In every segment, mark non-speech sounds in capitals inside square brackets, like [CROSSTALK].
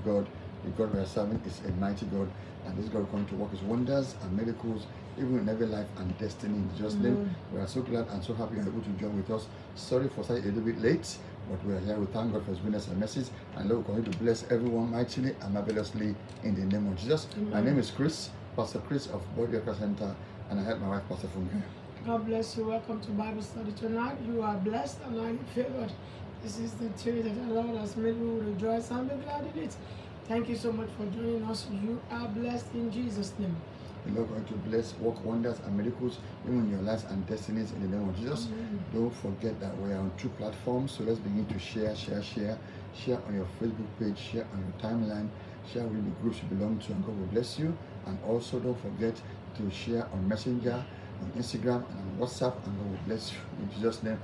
of God. The God we are serving is a mighty God, and this God is going to work his wonders and miracles even in every life and destiny in Jesus' name. We are so glad and so happy you're able to join with us. Sorry for starting a little bit late, but we are here. We thank God for his goodness and message, and Lord, we continue to bless everyone mightily and marvelously in the name of Jesus. My name is Chris, Pastor Chris of Body Worker Center, and I help my wife, Pastor Funke. God bless you. Welcome to Bible study tonight. You are blessed and highly favored. This is the day that Lord has made. We will rejoice and be glad in it. Thank you so much for joining us. You are blessed in Jesus' name. The Lord going to bless, work wonders and miracles even in your lives and destinies in the name of Jesus. Amen. Don't forget that we are on two platforms, so let's begin to share, share, share. Share on your Facebook page, share on your timeline, share with the groups you belong to, and God will bless you. And also, don't forget to share on Messenger, on Instagram, and on WhatsApp, and God will bless you in Jesus' name.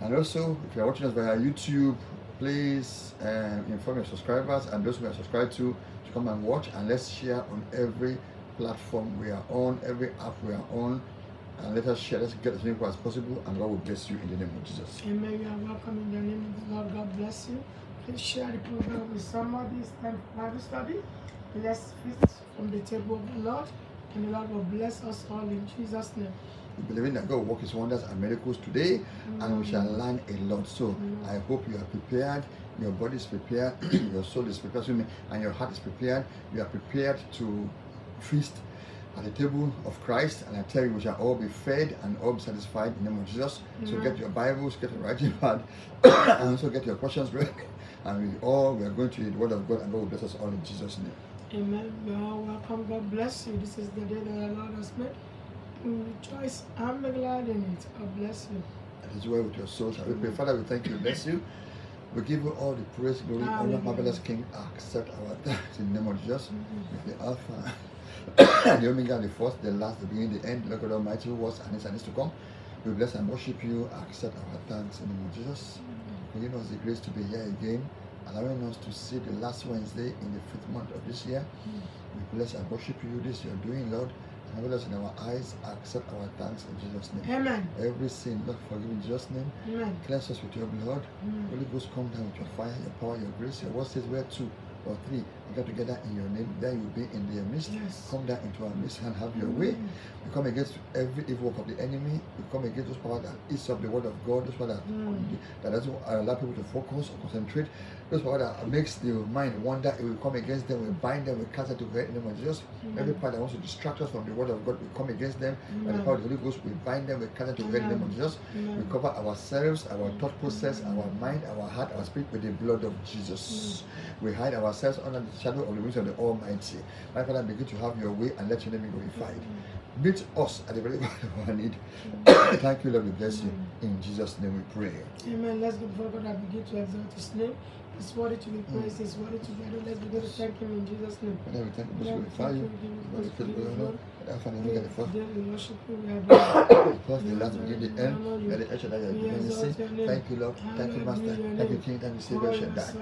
And also, if you are watching us via YouTube, please um, inform your subscribers and those who are subscribed to to come and watch, and let's share on every platform we are on, every app we are on, and let us share. Let's get as many people as possible, and God will bless you in the name of Jesus. Amen. You are welcome in the name of the Lord. God bless you. Please share the program with somebody. It's time for Bible study. Let's feast from the table of the Lord, and the Lord will bless us all in Jesus' name. Believe that God will work His wonders and miracles today, and we shall learn a lot. So I hope you are prepared. Your body is prepared, [CLEARS THROAT] your soul is prepared, me, and your heart is prepared. You are prepared to feast at the table of Christ, and I tell you, we shall all be fed and all be satisfied in the name of Jesus. So get your Bibles, get your writing [COUGHS] pad, [COUGHS] and also get your questions ready. [COUGHS] And we all we are going to read the Word of God, and God will bless us all in Jesus' name. Amen. You are welcome. God bless you. This is the day that the Lord has made. We rejoice and be glad in it. God bless you. and His well with your soul. Shall we pray? Father, we thank you, bless you. We give you all the praise, glory, honor, marvelous King. Accept our [LAUGHS] thanks in the name of Jesus. Mhm. The Alpha the Omega, the first, the last, the beginning, the end, Lord God Almighty, who was and is and is to come. We bless and worship you. Accept our thanks in the name of Jesus. Give us the grace to be here again, allowing us to see the last Wednesday in the fifth month of this year. We bless and worship you. This you are doing, Lord. Marvel us in our eyes. Accept our thanks in Jesus' name. Amen. Every sin, Lord, forgive in Jesus' name. Amen. Cleanse us with your blood. Mm. Holy Ghost, come down with your fire, your power, your grace. Your word says, where two or three get together in your name, there you will be in their midst. Yes. Come down into our midst and have your way. Mm. We come against every evil work of the enemy. We come against those power that eats up the word of God, those power that, Mm. that doesn't allow people to focus or concentrate, those power that makes the mind wander. will come against them, we bind them, we cast them to the name of Jesus. Mm. Every power that wants to distract us from the word of God, we come against them. By the power of the Holy Ghost, we bind them, we cast them to the name of Amen. Jesus. We cover ourselves, our thought process, our mind, our heart, our spirit with the blood of Jesus. We hide ourselves under the shadow of the wings of the Almighty. My Father, begin to have your way and let your name be glorified. Mm-hmm. Meet us at the very point of our need. Mm-hmm. Thank you, Lord. We bless you. In Jesus' name we pray. Amen. Let's go before God and begin to exalt His name. He's worthy to be mm. praised. He's worthy to be adored. Let's begin to thank Him in Jesus' name. Father, we thank you, Lord, we glorify thank you. you The we you glory, glory. the Alpha and Omega, the first. Today we worship you. We have The first, the last, the end. Let the action that you have We given exalt your name. Thank you, Lord. Thank you, Master. Hallowed be your Thank you. King. Thank you, Savior, Shaddai.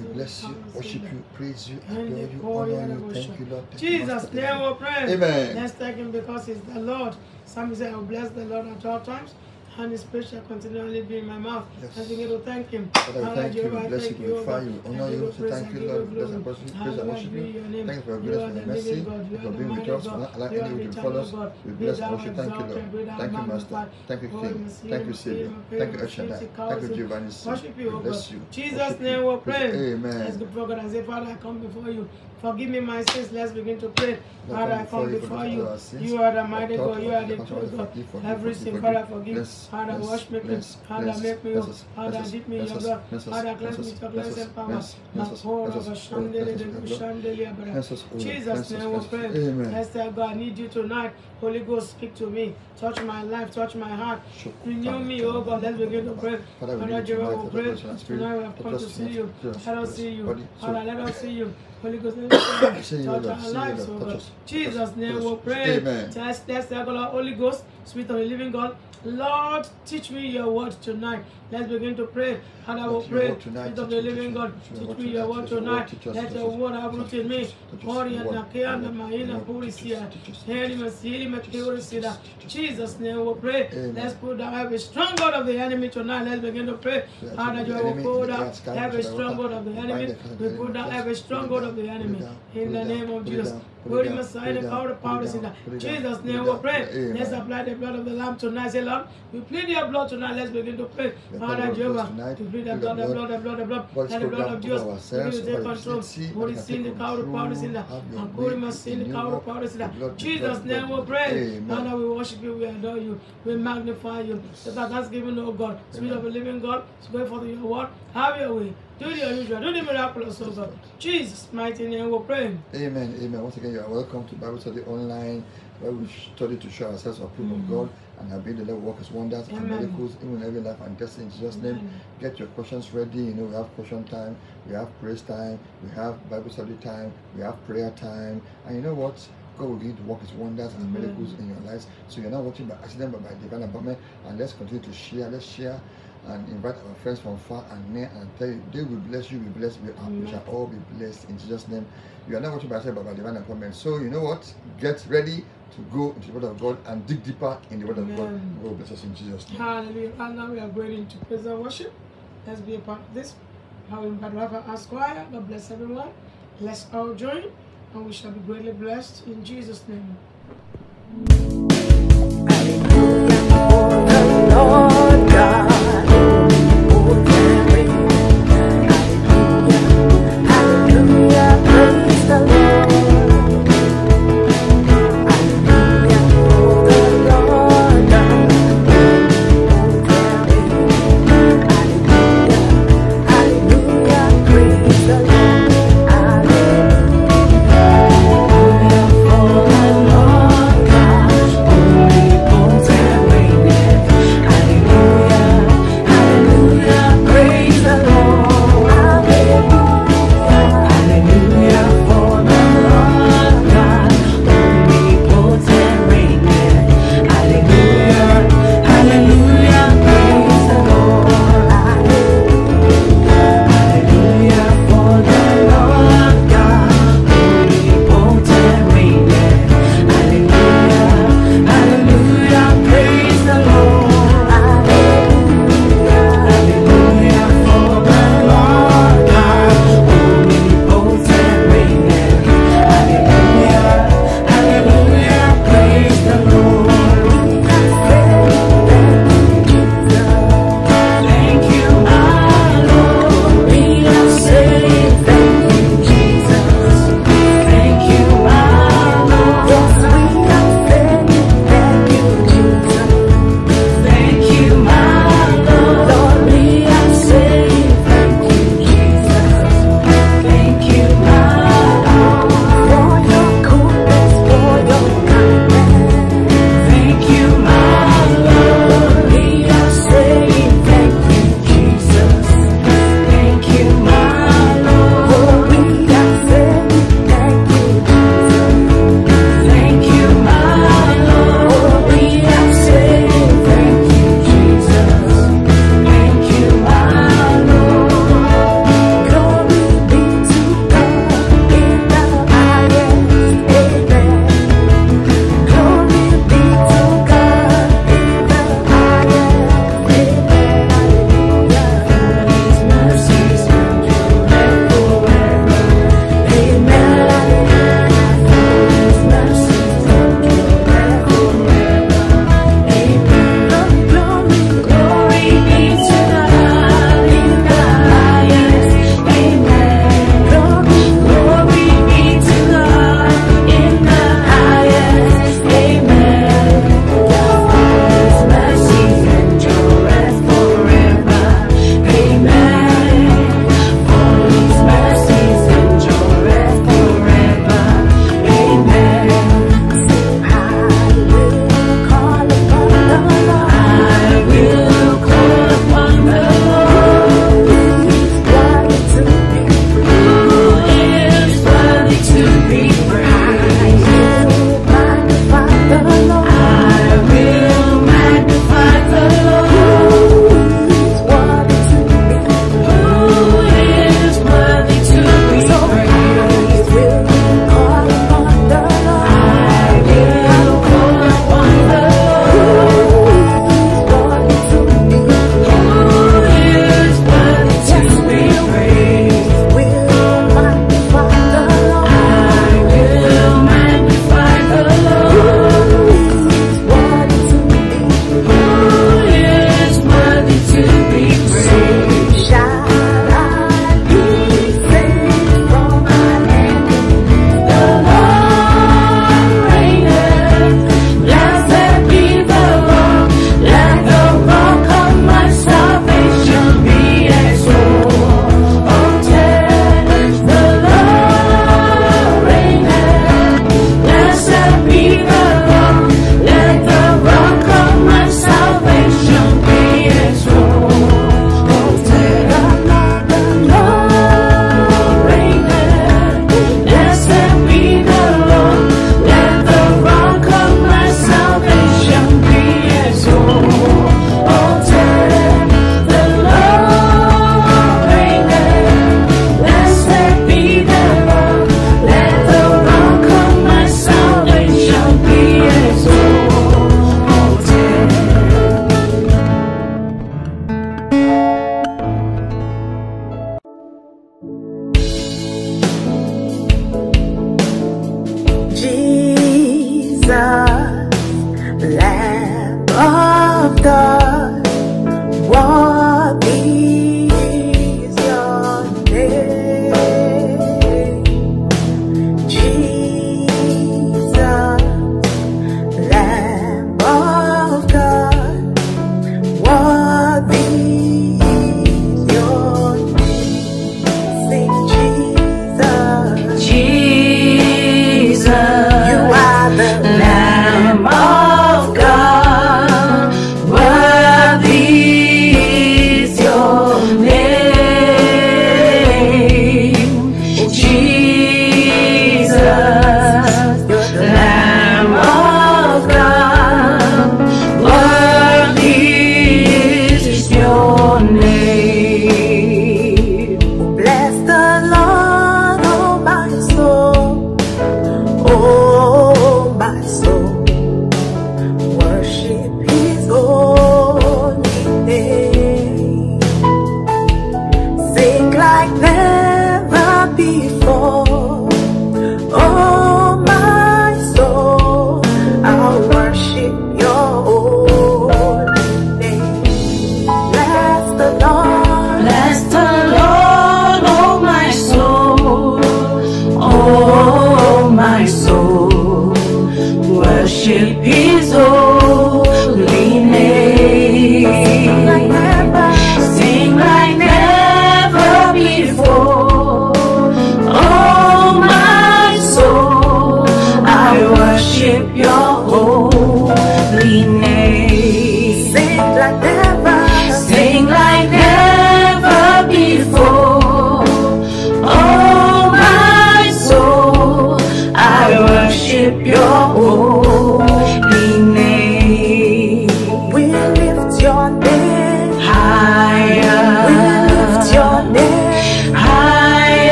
We bless you, worship you, praise you, adore you, honor you. Thank you, Lord. Thank you, Jesus' Master. name we pray. Amen. Let's thank him because he's the Lord. Some say, I will bless the Lord at all times, and his shall continually be in my mouth. Yes. Let's begin to thank him. Father, we thank you, we bless you, thank oh glorify you, honor you. Say thank you, Lord. Bless and worship you, praise and worship you. Thank you for your goodness and your mercy. living God. You for being with us, for not allowing You any to follow us. We bless and worship. Thank you, Lord. Thank you, Master. Thank you, Oh, King. Thank you, Savior. Thank you, El Shaddai. Thank you, mercy. Jehovah Nissi. Worship you, bless you. Jesus' name we pray. you. Let's Amen. go God and say, Father, I come before you. Forgive me my sins. Let's begin to pray. Father, I come before you, you. Are the mighty God. You are the true God. Every forgive, sin. Father, forgive. Father, wash me clean. Father, make me whole. Father, dip me in your blood. Father, cleanse me with your bless us, cleansing power. bless, bless us, Makora bless us, bashandele bless us de with your blood. kushandele abara. Cleanse O Lord. Jesus' name we pray. Tell God, I need you tonight. Holy Ghost, speak to me. Touch my life, touch my heart. Renew me, oh God. Let's begin to pray. Father, we Father, need you Jehovah, we pray. us in our. Tonight we have come to see you. Let us see you. Father, let us see you. Holy Ghost, let us See see you, you. Touch Lord. our lives, Lord. oh Touch God. us. Jesus' name we pray. Amen. Let's tell God, Holy Ghost, Spirit of the living God, Lord, teach me your word tonight. Let's begin to pray. And I will pray. Spirit of the living God, teach me your word tonight, word teach your word, tonight. teach us, Let your word have root in me. Ori and Nakia and Mahina word, Puri teach us, Sia. teach us, Heri teach us, Masiri teach us, Makuri teach us, Sida. teach us. Jesus' name we pray. Let's put down every stronghold of the enemy tonight. Let's begin to pray. Father, you will put down every stronghold of the enemy. the curse of We put down every stronghold of the enemy. In the name of Jesus. Down, put Put it him down, aside put the power of power is in that. put it down, Jesus' name we pray. Let's apply the blood of the Lamb tonight. Say, Lord, we plead your blood tonight. Let's begin to pray. Father Jehovah, we plead the blood, the blood. the blood, the blood. Let the blood of Jesus begin to take control. Holy sin, the cow, the power is in that. And Holy sin, the cow, the power is in that. the the Jesus' name we pray. Father, we worship you, we adore you, we magnify you. That has given, oh God, Spirit of the living God, go for your word. Have your way. Do the unusual, do the miraculous, oh God. Jesus' mighty name we pray. Amen. Amen. Once again, you are welcome to Bible Study Online, where we study to show ourselves approved of mm. God and have been the Lord workers wonders and miracles in every life and destiny in Jesus' name. Amen. Get your questions ready. You know, we have question time, we have praise time, we have Bible study time, we have prayer time. And you know what? God will begin to work his wonders and Amen. miracles in your lives. So you're not watching by accident but by divine appointment. And let's continue to share. Let's share and invite our friends from far and near and tell you they will bless you, will bless we, are, we shall all be blessed in Jesus' name. You are not watching by accident but by divine appointment. So you know what? Get ready to go into the word of God and dig deeper in the word of God. Amen. God will bless us in Jesus' name. Hallelujah. And now we are going into praise and worship. Let's be a part of this. I will invite Rafa Asquire. God bless everyone. Let's all join and we shall be greatly blessed in Jesus' name. Lord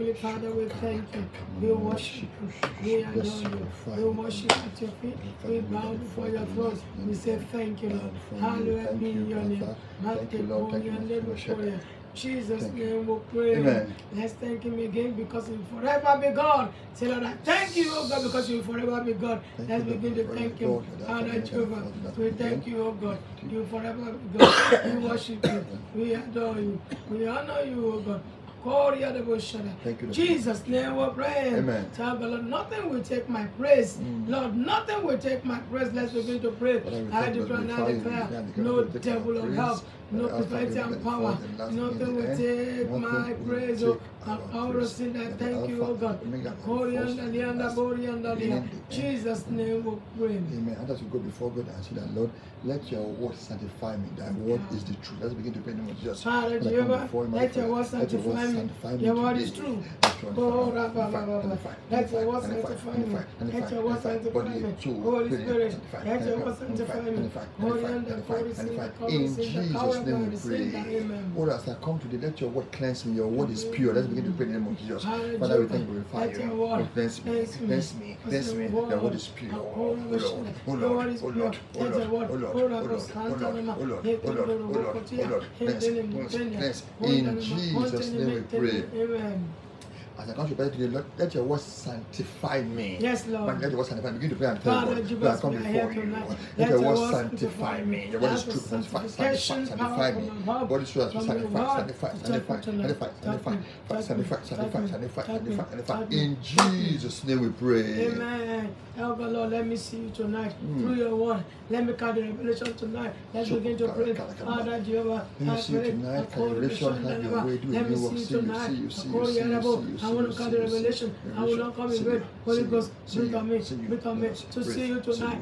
Heavenly Father, we thank you. We worship you. We adore you. We worship at your feet. We bow before your throne. We say thank you, Lord. Hallowed be your name. Thank you, Lord. Thank you, Jesus' thank name we pray. Amen. Let's thank him again because he will forever be God. Say, Lord, I thank you, oh God, because you will forever be God. Thank Let's begin to thank him. Father Jehovah, we thank you, oh God. You forever be God. we worship you. We adore you. We honor you, oh God. Thank you. Lord. Jesus' name we pray. Amen. But Lord, nothing will take my praise. Mm. Lord, nothing will take my praise. Let's begin to pray. I declare I declare. No devil of help. No providing power. Nothing will take my praise. And all the sin I thank you, O God. Holy and the Holy and the Holy. Jesus' name we pray. Amen. And as you go before God and say that, Lord, let your word sanctify me. That word is the truth. Let's begin to pray in the name of Jesus. Father, Jehovah, let your word sanctify me. Your word is true. Oh, Rabba, Rabba, Let your word sanctify me. Let your word sanctify me. Holy Spirit, let your word sanctify me. Holy and the Holy Spirit, in Jesus' name we pray. Lord, as I come today, let your word cleanse me. Your word is pure. Let's begin to pray in the name of Jesus. Father, we thank you for you. Cleanse me. Cleanse me. Cleanse me. Your word is pure. Oh Lord. Oh Lord. Oh Lord. Oh Lord. Oh Lord. Oh Lord. Oh Lord. Oh Lord. Oh Lord. Oh Lord. Oh Lord. Cleanse. Cleanse. In Jesus' name we pray. Amen. As I come to prayer today, Lord, let your word sanctify me. Yes, Lord. Man, let your word sanctify me. Begin to pray and tell God, God, I come before you. Let, let your word sanctify me. Your word is true, Sanctify, sanctify, sanctify me. Your word is true, Sanctify, sanctify, sanctify, sanctify, sanctify, sanctify, sanctify, sanctify, sanctify, sanctify. In Jesus' name we pray. Amen. Help us, Lord. Let me see you tonight hmm. through your word. Let me carry revelation tonight. Let's begin to pray. Father, Jehovah, I pray. Let me see you tonight. Carry revelation. Have your way. Do a new. See you. See you. See. See you. I want to come to revelation. I will not come in vain. Holy Ghost, breathe on me, breathe on me to see you tonight.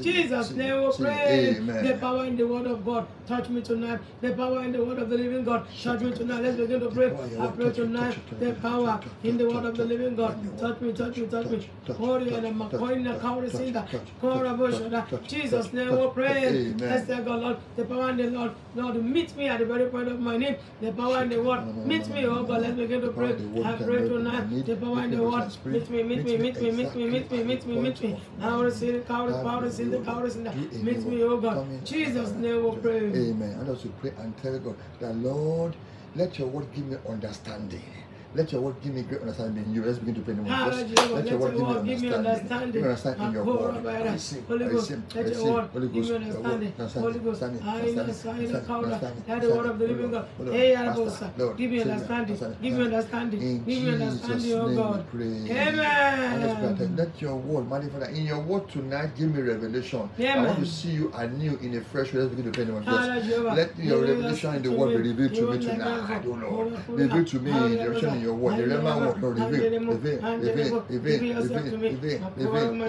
Jesus, they will pray. The power in the word of God, touch me tonight. The power in the word of the living God, touch me tonight. Let's begin to pray. I pray tonight. The power in the word of the living God, touch me, touch me, touch me. Holy and Makorina Kaurisinda, Korabushada. Jesus, name we pray. Let's thank God, Lord. The power in the Lord, Lord, meet me at the very point of my need. The power in the word, meet me, oh God. Let's begin to pray. I pray tonight. The power in the word. Meet me, meet me, meet me, meet me, meet me, meet me, meet me. Now receive the power, power, in the power, in the Meet me, oh God. Jesus' name we pray. Amen. And also pray and tell God the Lord, let your word give me understanding. Let your word give me great understanding in you. Let's begin to pray in the Let, ah, let your word give me understanding. Give me understanding in your ah, word. I receive, I receive, Let your word give me understanding. Holy Ghost, I am a sign of power. That the word of the living God. Hey, Arabosa, give me understanding. Give me understanding. Give me understanding, oh God. Amen. Let your word, mighty Father, in your word tonight, give me revelation. I want to see you anew in a fresh way. Let's begin to pray in the Let your revelation in the word be revealed to me tonight. I don't know. Reveal to me in the your word. Derrama amor, Divino, divino, divino, divino, divino, divino,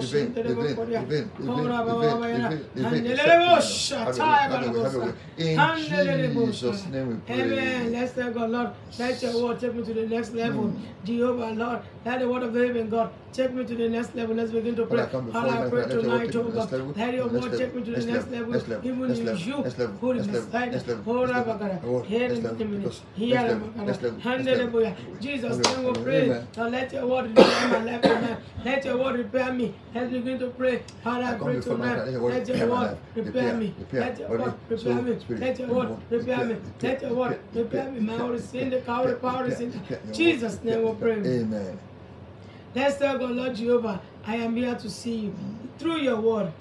divino, divino, divino, divino, In Jesus' name we pray. Amen. Let's thank God, Lord. Let your word take me to the next level. Jehovah, Lord. Let the word of the living God take me to the next level. Let's begin to pray. I pray tonight, God. Your word take me to the next level. Even if you who is. Hold up, God. Jesus' name we pray. Now let your word repair my life tonight. Let your word repair me. Let's begin to pray. Father, I pray tonight. Let your word repair me. Let your word repair me. Let your word repair me. Let your word repair me. My word is in the power of power is in Jesus' name we pray. Amen. Let's tell God, Lord Jehovah, I am here to see you. Through your word,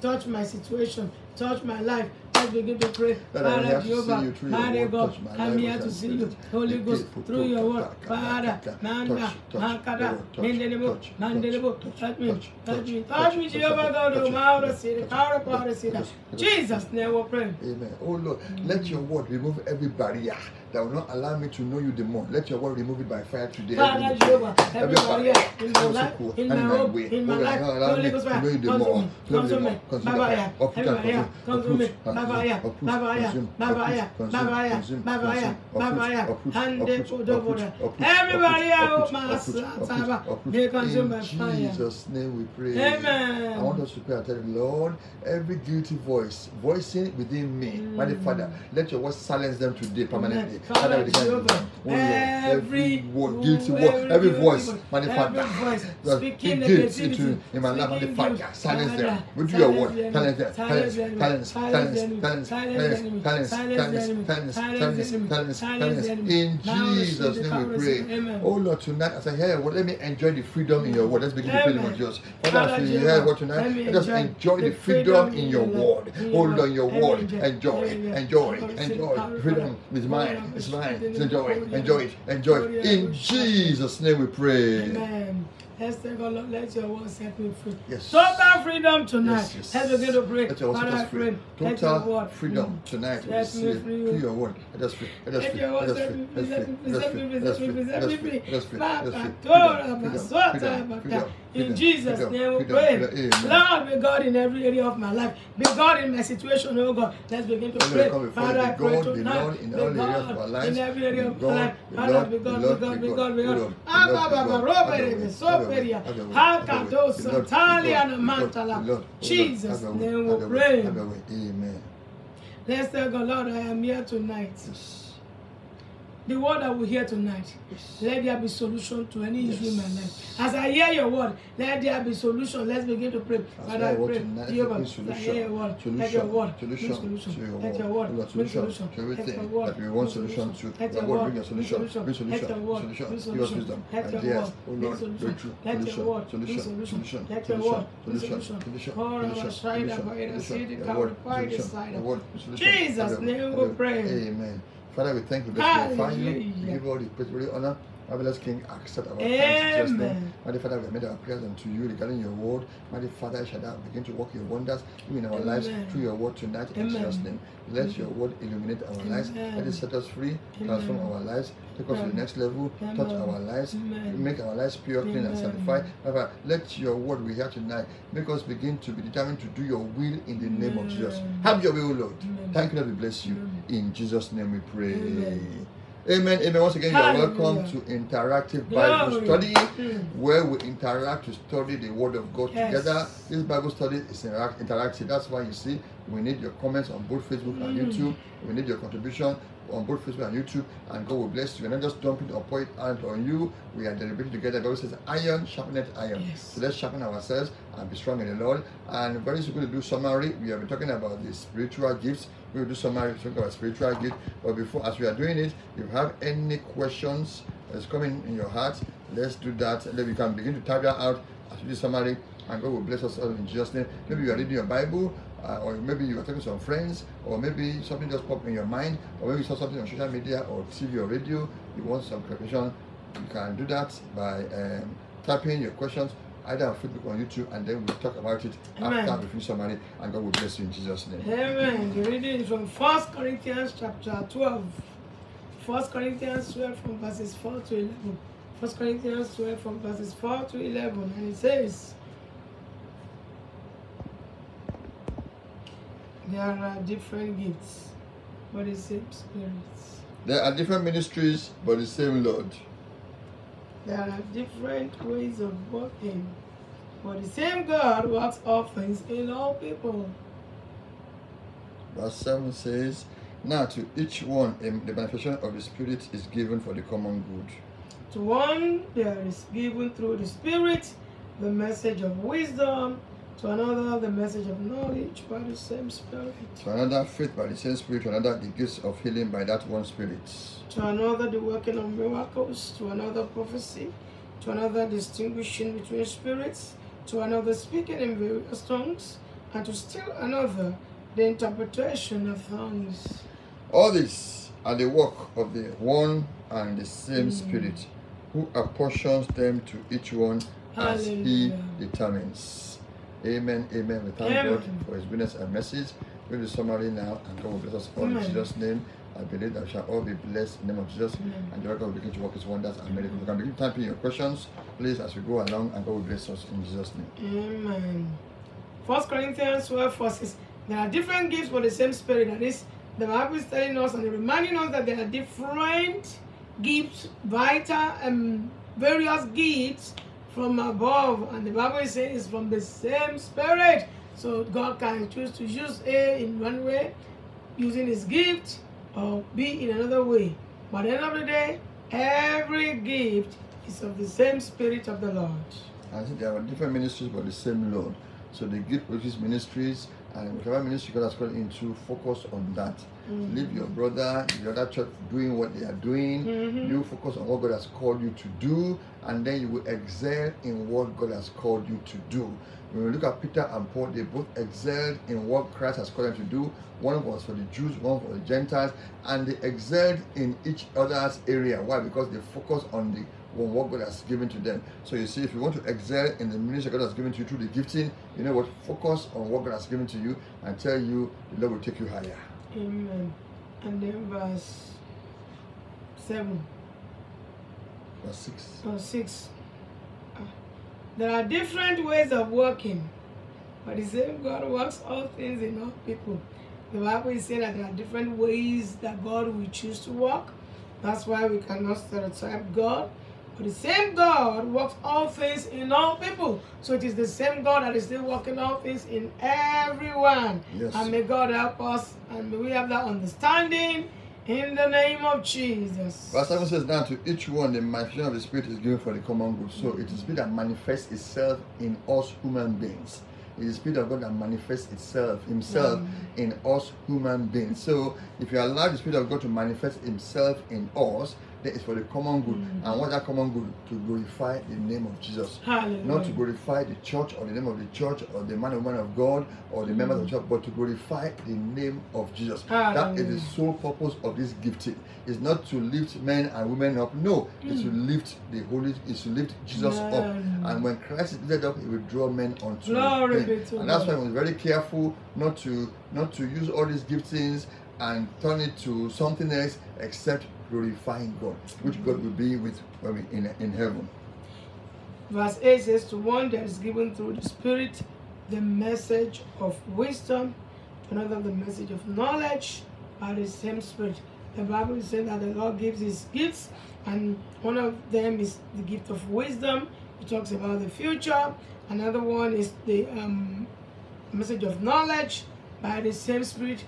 touch my situation, touch my life, I begin to pray. Father Jehovah, Mighty God, I'm here to see you. Holy Ghost, through your word. Father, Nanda, Makada, Mendelebo, Mandelebo, touch me, touch me, touch me, Jehovah God, the power of sin, the power of power. Jesus' name we pray. Amen. Oh Lord, let your word remove every barrier. that will not allow me to know you the more. Let your word remove it by fire today. Father Jehovah, every in my life, in my robe, in my life, Holy Ghost fire, consume, consume, Babaya, everywhere, consume, Babaya, Babaya, me. Babaya, Babaya, me. and the me. Everybody out, me. Everybody, consume by fire. In Jesus' name we pray. Amen. I want us to pray and tell the Lord, every guilty voice, voicing within me, my Father, mm. let your word silence them today permanently. Father, we declare over every word, guilty word, every voice, magnify that. Speaking into in my life, magnify Silence them. We do your word. Silence them. Silence them. Silence them. Silence them. Silence them. Silence them. Silence. In Jesus' name we pray. Oh Lord, tonight as I hear what, let me enjoy the freedom in your word. Let's begin the freedom of Jesus. Father, as we hear what tonight, let us enjoy the freedom in your word. Hold on your word. Enjoy. Enjoy. Enjoy. Freedom is mine it's mine. worship It's you. enjoy, Lord, enjoy it, enjoy it. In. Jesus' name we pray. Amen. Let's take a look. Let your word set me free. Yes. Total freedom tonight. Yes, yes. Let's begin to pray. Let your word set Father, I us free. pray. Let your Total word freedom Mm. tonight. We Set me receive free. through your word. Let us free. Let us Let free. your Let word us set free. me Let free. us Set free. me free. Let us Set free. me free. Let us Set me free. free. Let Set us me free. free. Let us free. Let us free. Baba, Freedom. Baba, Freedom. Sota, Freedom. Baba. Freedom. In Freedom. Jesus' Freedom. name we Freedom. pray. Freedom. Amen. Lord, be God in every area of my life. Be God in my situation, oh God. Let's begin to Lord, pray. we come before you, Father, I be pray God, be tonight. Lord in Be all areas of God our lives. in every area Be of my God, life. be Father, Lord, be be God, be Lord, God, be be God. God, be Be God. Lord, be Abba, Lord, be Baba, God. Robert, Have your way, Ebe, have so your way, Peria. have your way, Haka, have do, your way. Be Lord, be God, and be God, Mantala. be Lord, be Lord. Jesus' Have your way, name have we your way, pray. Have your way. Amen. Let's tell God, Lord, I am here tonight. Yes. The word that we hear tonight, Yes. let there be solution to any issue in my life. As I hear your word, let there be solution. Let's begin to pray. Father, I pray. let Jehovah, there be as I hear solution. your word, let Solution. your word bring Solution solution. to your Let word. your word bring solution solution. to Let everything your word that we want bring solution to. Let Your your word word bring a solution. Bring Let solution. your word Solution. bring Give us solution. wisdom. Let your word oh bring solution. Let your Solution. word bring Solution. solution. Solution. Let your Solution. word bring Solution. solution. Solution. Oh, Rabba, Solution. Shaida, Solution. Baida, Solution. Sidi, Your Kauri, word. Pai, Solution. Decide. Your word. Solution. Jesus' Have your way. name Have we your way. pray. Amen. Father, we thank you. Let's glorify you. We give all the praise, glory, honor. Marvelous King, accept our thanks in Jesus' name. Mighty Father, we have made our prayers unto you regarding your word. Mighty Father, shall thou begin to work your wonders in our lives through your word tonight in Jesus' name. Let your word illuminate our lives. Let it set us free, transform our lives, take us to the next level, touch our lives, make our lives pure, clean, and sanctified. Father, let your word we hear tonight make us begin to be determined to do your will in the name of Jesus. Have your way, O Lord. Thank you, Lord. We bless you. In Jesus' name we pray. Amen. Amen. Amen. Once again, you are welcome to interactive Bible Glory. study, Mm. where we interact to study the Word of God Yes. together. This Bible study is interact- interactive. That's why you see we need your comments on both Facebook and Mm. YouTube. We need your contribution on both Facebook and YouTube, and God will bless you. We're not just dumping or point out on you. We are deliberating together. The Bible says, "Iron sharpeneth iron." Yes. So let's sharpen ourselves and be strong in the Lord. And very soon we're going to do summary. We have been talking about the spiritual gifts. We will do summary talking about spiritual gifts. But before, as we are doing it, if you have any questions that's coming in your heart, let's do that. And then we can begin to type that out as we do summary. And God will bless us all in Jesus' name. Maybe you are reading your Bible, uh, or maybe you are talking to some friends, or maybe something just popped in your mind, or maybe you saw something on social media or TV or radio. You want some clarification, you can do that by um, typing your questions either on Facebook or on YouTube, and then we'll talk about it Amen. after we finish summary, and God will bless you in Jesus' name. Amen. The reading is from 1 Corinthians chapter 12. 1 Corinthians 12 from verses 4 to 11. 1 Corinthians 12 from verses 4 to 11. And it says, There are different gifts, but the same Spirit. There are different ministries, but the same Lord. There are different ways of working, but the same God works all things in all people. Verse 7 says, Now to each one um, the manifestation of the Spirit is given for the common good. To one there is given through the Spirit the message of wisdom, to another the message of knowledge by the same Spirit, To another, faith by the same Spirit. To another, the gifts of healing by that one Spirit. to another the working of miracles, to another prophecy, to another distinguishing between spirits, to another speaking in various tongues, and to still another the interpretation of tongues. All this are the work of the one and the same Mm. Spirit, who apportions them to each one as He determines. Amen. Amen. We thank Amen. God for His goodness and mercies. We'll the summary now, and God will bless us all in Jesus' name. I believe that we shall all be blessed in the name of Jesus. Amen. And the God will begin to work His wonders and miracles. You can begin typing your questions, please, as we go along, and God will bless us in Jesus' name. Amen. First Corinthians 12 4 says, There are different gifts for the same spirit. That is, the Bible is telling us and reminding us that there are different gifts, vital and various gifts from above. And the Bible says it's from the same spirit. So God can choose to use A in one way, using his gift, or B in another way. But at the end of the day, every gift is of the same spirit of the Lord. Think there are different ministries, but the same Lord. So the gift of produces ministries, and whatever ministry God has called into, focus on that. Mm-hmm. Leave your brother, the other church doing what they are doing. Mm-hmm. You focus on what God has called you to do, and then you will excel in what God has called you to do. When we look at Peter and Paul, they both excelled in what Christ has called them to do. One was for the Jews, one for the Gentiles, and they excelled in each other's area. Why? Because they focus on the on what God has given to them. So you see, if you want to excel in the ministry God has given to you through the gifting, you know what? Focus on what God has given to you and tell you the Lord will take you higher. Amen. And then verse 7 Verse 6. or 6. Ah. There are different ways of working, but the same God works all things in all people. The Bible is saying that there are different ways that God will choose to work. That's why we cannot stereotype God. But the same God works all things in all people. So it is the same God that is still working all things in everyone. Yes. And may God help us and may we have that understanding in the name of Jesus. Verse 7 says, Now to each one the manifestation of the Spirit is given for the common good. So it is the Spirit that manifests itself in us human beings. It is the Spirit of God that manifests itself, Himself, mm. in us human beings. So if you allow the Spirit of God to manifest Himself in us, then it's for the common good. Mm. And what that common good? To glorify the name of Jesus. Hallelujah. Not to glorify the church or the name of the church or the man or woman of God or the members of mm. the church, but to glorify the name of Jesus. That is the sole purpose of this gifting. It's not to lift men and women up. No, it's to mm. lift the Holy. It's to lift Jesus up. And when Christ is lifted up, He will draw men unto Glory Him. to And that's why we're very careful not to not to use all these giftings and turn it to something else except glorifying God, which God will be with when we in in heaven. Verse 8 says, To one that is given through the Spirit the message of wisdom, to another the message of knowledge by the same Spirit. The Bible is saying that the Lord gives his gifts, and one of them is the gift of wisdom. It talks about the future. Another one is the um, message of knowledge by the same Spirit.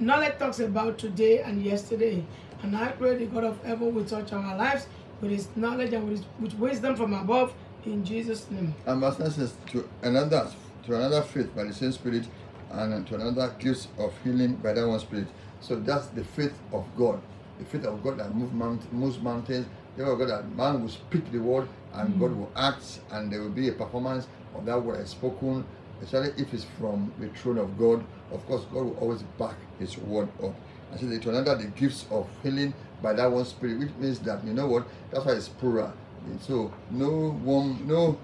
Knowledge talks about today and yesterday. And I pray the God of heaven will touch our lives with his knowledge and with, his, with wisdom from above in Jesus' name. 9 says, to another, to another faith by the same Spirit, and to another gifts of healing by that one Spirit. So that's the faith of God. The faith of God that move mount, moves mountains. The faith of God that man will speak the word and God mm. will act and there will be a performance of that word is spoken, especially if it's from the throne of God. Of course, God will always back his word up. And so to another the gifts of healing by that one spirit, which means that you know what? That's why it's plural. And so no one, no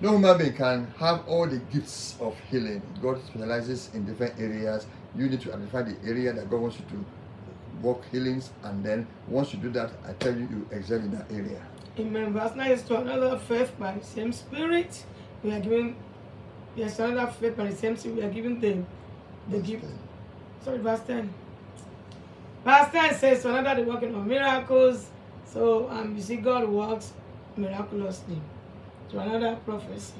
no human being can have all the gifts of healing. God specializes in different areas. You need to identify the area that God wants you to work healings, and then once you do that, I tell you, you excel in that area. Amen. Verse 9 is to another faith by the same Spirit. We are given, yes, another faith by the same Spirit. We are given the, the Verse gift. 10. Sorry, verse 10. 10 says, to another the working of miracles. So um, you see, God works miraculously. To another prophecy.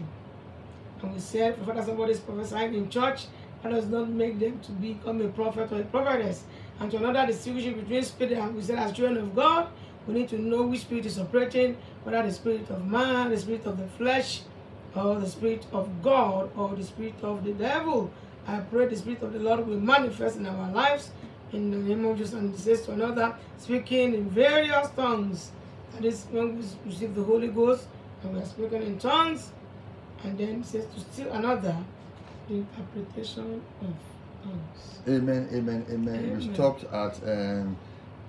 And we said, for father somebody is prophesying in church, that does not make them to become a prophet or a prophetess. And to another distinguishing between spirit and we said as children of God, we need to know which spirit is operating, whether the spirit of man, the spirit of the flesh, or the spirit of God, or the spirit of the devil. I pray the spirit of the Lord will manifest in our lives in the name of Jesus. And says to another, speaking in various tongues. That is when we receive the Holy Ghost and we are speaking in tongues. And then says to still another, the interpretation of tongues. Amen, amen, amen. We stopped at um,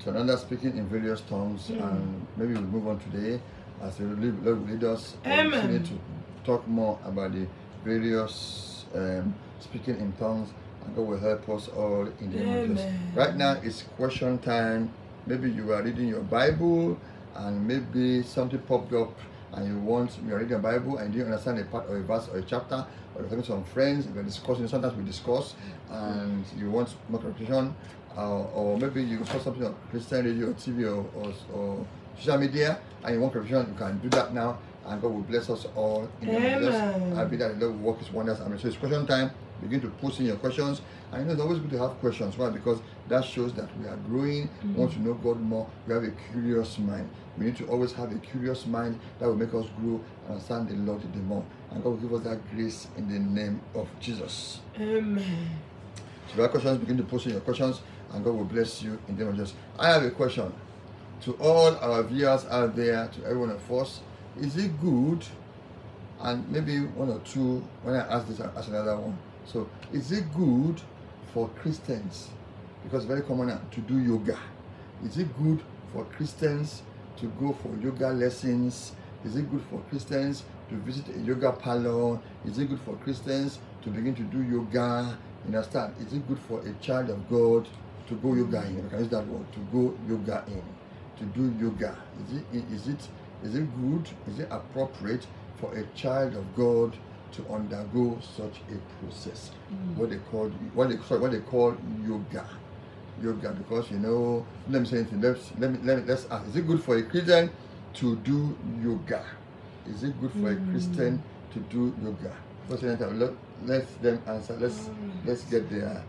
to another speaking in various tongues, Mm. and maybe we'll move on today as the Lord lead us. We need to talk more about the various um, speaking in tongues, God will help us all in the name of Jesus. Right now, it's question time. Maybe you are reading your Bible, and maybe something popped up, and you want you are reading a Bible and you didn't understand a part or a verse or a chapter, or you're talking to some friends, you're discussing. Sometimes we discuss, and you want more clarification, uh, or maybe you saw something on Christian radio, or TV, or, or, or social media, and you want clarification. You can do that now, and God will bless us all in the name of Jesus. Amen. I believe that the Lord will work His wonders. I mean, so it's question time. Begin to post in your questions. And you know, it's always good to have questions. Why? Because that shows that we are growing, we mm-hmm. want to know God more. We have a curious mind. We need to always have a curious mind that will make us grow and understand the Lord the more. And God will give us that grace in the name of Jesus. Amen. So if you have questions, begin to post in your questions, and God will bless you in the name of Jesus. I have a question to all our viewers out there, to every one of us. Is it good? And maybe one or two, when I ask this, I ask another one. So, is it good for Christians? Because very common now to do yoga. Is it good for Christians to go for yoga lessons? Is it good for Christians to visit a yoga parlor? Is it good for Christians to begin to do yoga? You understand? Is it good for a child of God to go yoga in? I can use that word to go yoga in, to do yoga. Is it is it is it good? Is it appropriate for a child of God to undergo such a process? Mm. What they call what they sorry, what they call yoga. Yoga because you know let me say anything. Let's let me let me let's ask is it good for a christian to do yoga? Is it good for a mm. christian to do yoga? First let, let them answer. Let's mm. let's get their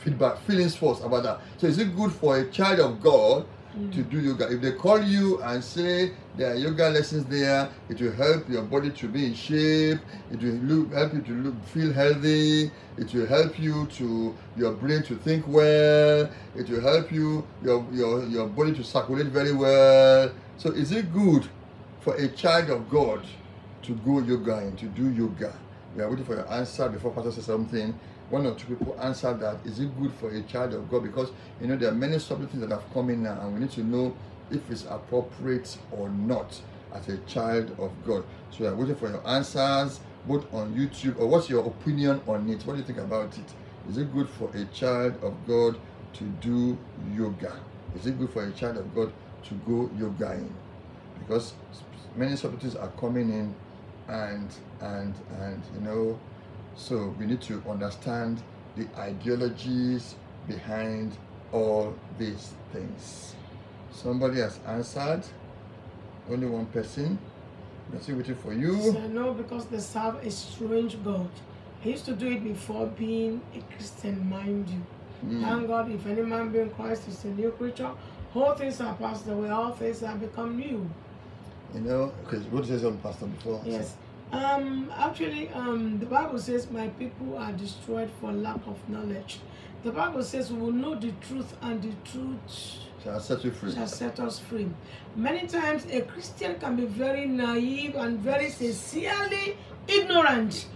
feedback feelings first about that. So is it good for a child of god Mm. to do yoga. If they call you and say there are yoga lessons there it will help your body to be in shape it will look, help you to look, feel healthy it will help you to your brain to think well it will help you your your, your body to circulate very well. So is it good for a child of god to go yoga and to do yoga? We are waiting for your answer before pastor says something one or two people answer that is it good for a child of god? Because you know there are many subtle things that have come in now and we need to know if it's appropriate or not as a child of god. So we are waiting for your answers both on youtube or what's your opinion on it? What do you think about it? Is it good for a child of god to do yoga? Is it good for a child of god to go yoga in? Because many subtleties are coming in and and and you know so we need to understand the ideologies behind all these things somebody has answered only one person we're still waiting for you So no, because they serve a strange God. I used to do it before being a Christian, mind you. Hmm. Thank God, if any man be in Christ is a new creature, all things are passed away, all things have become new. you know because what says on pastor before Yes. Um, actually, um, the Bible says, My people are destroyed for lack of knowledge. The Bible says, We will know the truth, and the truth shall set you free shall set us free. Many times, a Christian can be very naive and very sincerely ignorant.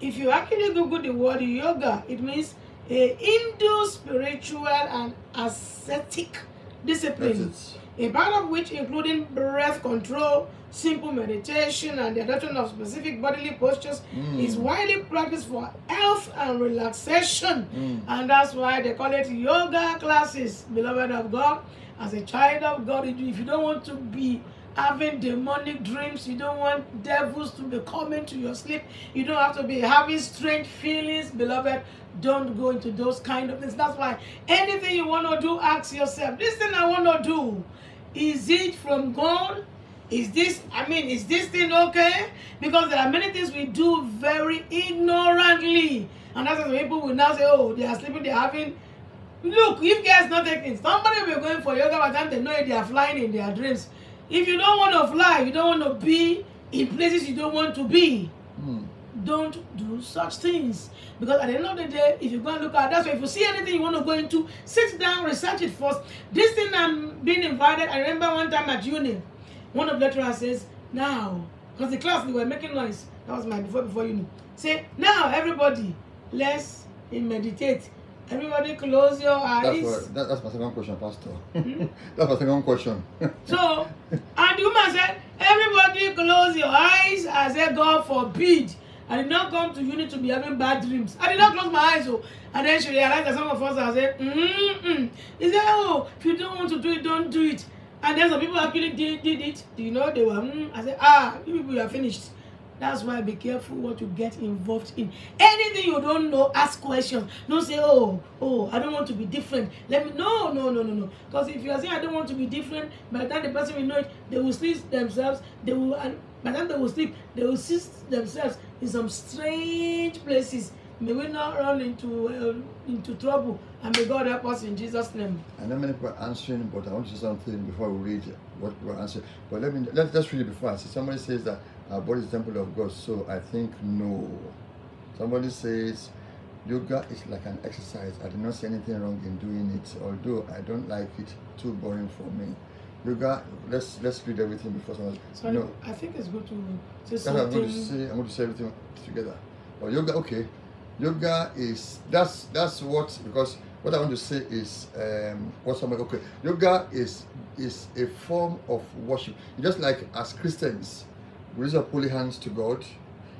If you actually Google the word yoga, it means a Hindu spiritual and ascetic discipline a part of which including breath control, simple meditation, and the adoption of specific bodily postures Mm. is widely practiced for health and relaxation. Mm. And that's why they call it yoga classes, beloved of God. As a child of God, if you don't want to be having demonic dreams, you don't want devils to be coming to your sleep, you don't have to be having strange feelings, beloved. Don't go into those kind of things. That's why anything you want to do, ask yourself, this thing I want to do, is it from God? Is this, I mean, is this thing okay? Because there are many things we do very ignorantly. And that's why people will now say, oh, they are sleeping, they are having. Look, if guys not taking, somebody will be going for yoga by the time they know it, they are flying in their dreams. If you don't want to fly, you don't want to be in places you don't want to be. Don't do such things because at the end of the day if you go and look at that's why if you see anything you want to go into sit down research it first this thing i'm being invited i remember one time at uni one of the lecturers says now because the class they were making noise that was my before before uni say now everybody let's meditate everybody close your That's, eyes what, that, that's my second question, Pastor. [LAUGHS] that's my second question. [LAUGHS] So, and the woman said, everybody close your eyes. I said, God forbid. I did not come to uni to be having bad dreams. I did not close my eyes. Oh. And then she realized that some of us are saying, mm-mm. He said, oh, if you don't want to do it, don't do it. And then some people actually did, did it. You know? They were, mm. I said, ah, you people are finished. That's why be careful what you get involved in. Anything you don't know, ask questions. Don't say, oh, oh, I don't want to be different. Let me no, no, no, no, no. Because if you are saying I don't want to be different, by the time the person will know it, they will see themselves, they will and by the time they will sleep, they will see themselves in some strange places. May we not run into uh, into trouble, and may God help us in Jesus' name. I know many people are answering, but I want to say something before we read what people are answering. But let me let, let's read it before I say. Somebody says that our body is the temple of God, so I think no. Somebody says yoga is like an exercise. I do not see anything wrong in doing it, although I don't like it. Too boring for me. Yoga. Let's let's read everything before someone. So no, I think it's good to say what I'm going to say. I'm going to say everything together. But yoga, okay. Yoga is that's that's what because what I want to say is um what somebody okay. Yoga is is a form of worship. Just like as Christians, we raise up holy hands to God.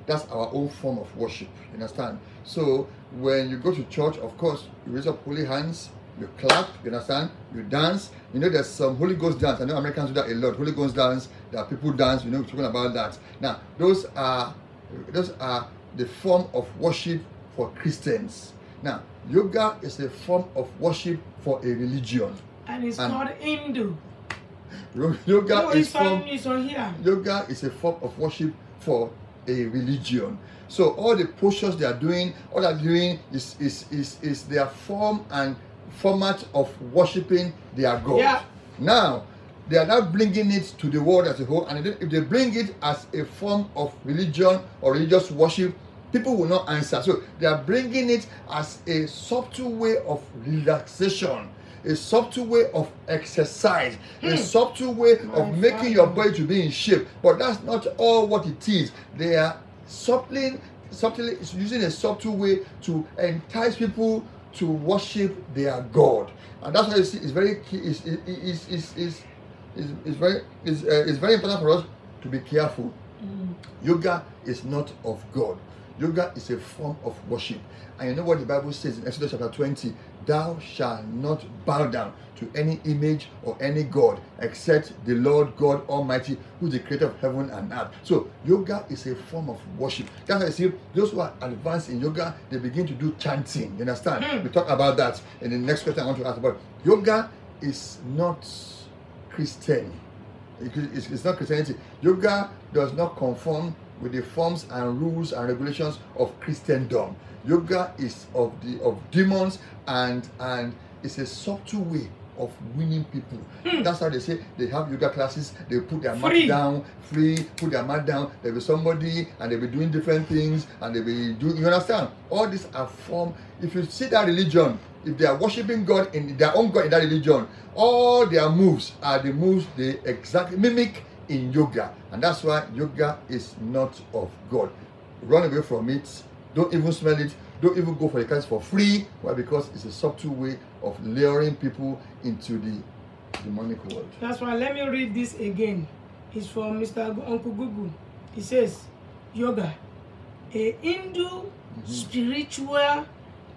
That's our own form of worship. You understand? So when you go to church, of course, you raise up holy hands, you clap, you understand? You dance. You know, there's some Holy Ghost dance. I know Americans do that a lot. Holy Ghost dance. There are people dance. You know, we're talking about that. Now, those are those are the form of worship for Christians. Now, yoga is a form of worship for a religion. And it's And- called Hindu. Yoga No, is form here. yoga is a form of worship for a religion. So all the postures they are doing, all they're doing is is is, is their form and format of worshiping their God. Yeah. Now they are not bringing it to the world as a whole, and if they bring it as a form of religion or religious worship, people will not answer. So they are bringing it as a subtle way of relaxation, a subtle way of exercise, a hmm. subtle way My of making your body to be in shape. But that's not all what it is. They are subtly, subtly using a subtle way to entice people to worship their God. And that's why you see it's very key, it's, it- it- it's, it's, it's, it's, very, it's, uh, it's very important for us to be careful. Yoga is not of God. Yoga is a form of worship. And you know what the Bible says in Exodus chapter 20? Thou shalt not bow down to any image or any God except the Lord God Almighty, who is the creator of heaven and earth. So, yoga is a form of worship. That's why I see those who are advanced in yoga, they begin to do chanting. You understand? Hmm. We talk about that in the next question I want to ask about. Yoga is not Christianity. It's, it's not Christianity. Yoga does not conform with the forms and rules and regulations of Christendom. Yoga is of the of demons and and it's a subtle way of winning people. That's how they say they have yoga classes. They put their mat Free. down, free, put their mat down. There'll be somebody and they'll be doing different things and they'll be doing. You understand? All these are form. If you see that religion, if they are worshiping God in their own God in that religion, all their moves are the moves they exactly mimic in yoga. And that's why yoga is not of God. Run away from it. Don't even smell it. Don't even go for the class for free. Why? Because it's a subtle way of luring people into the demonic world. That's why let me read this again. It's from Mr. Uncle Google. He says, Yoga, a Hindu spiritual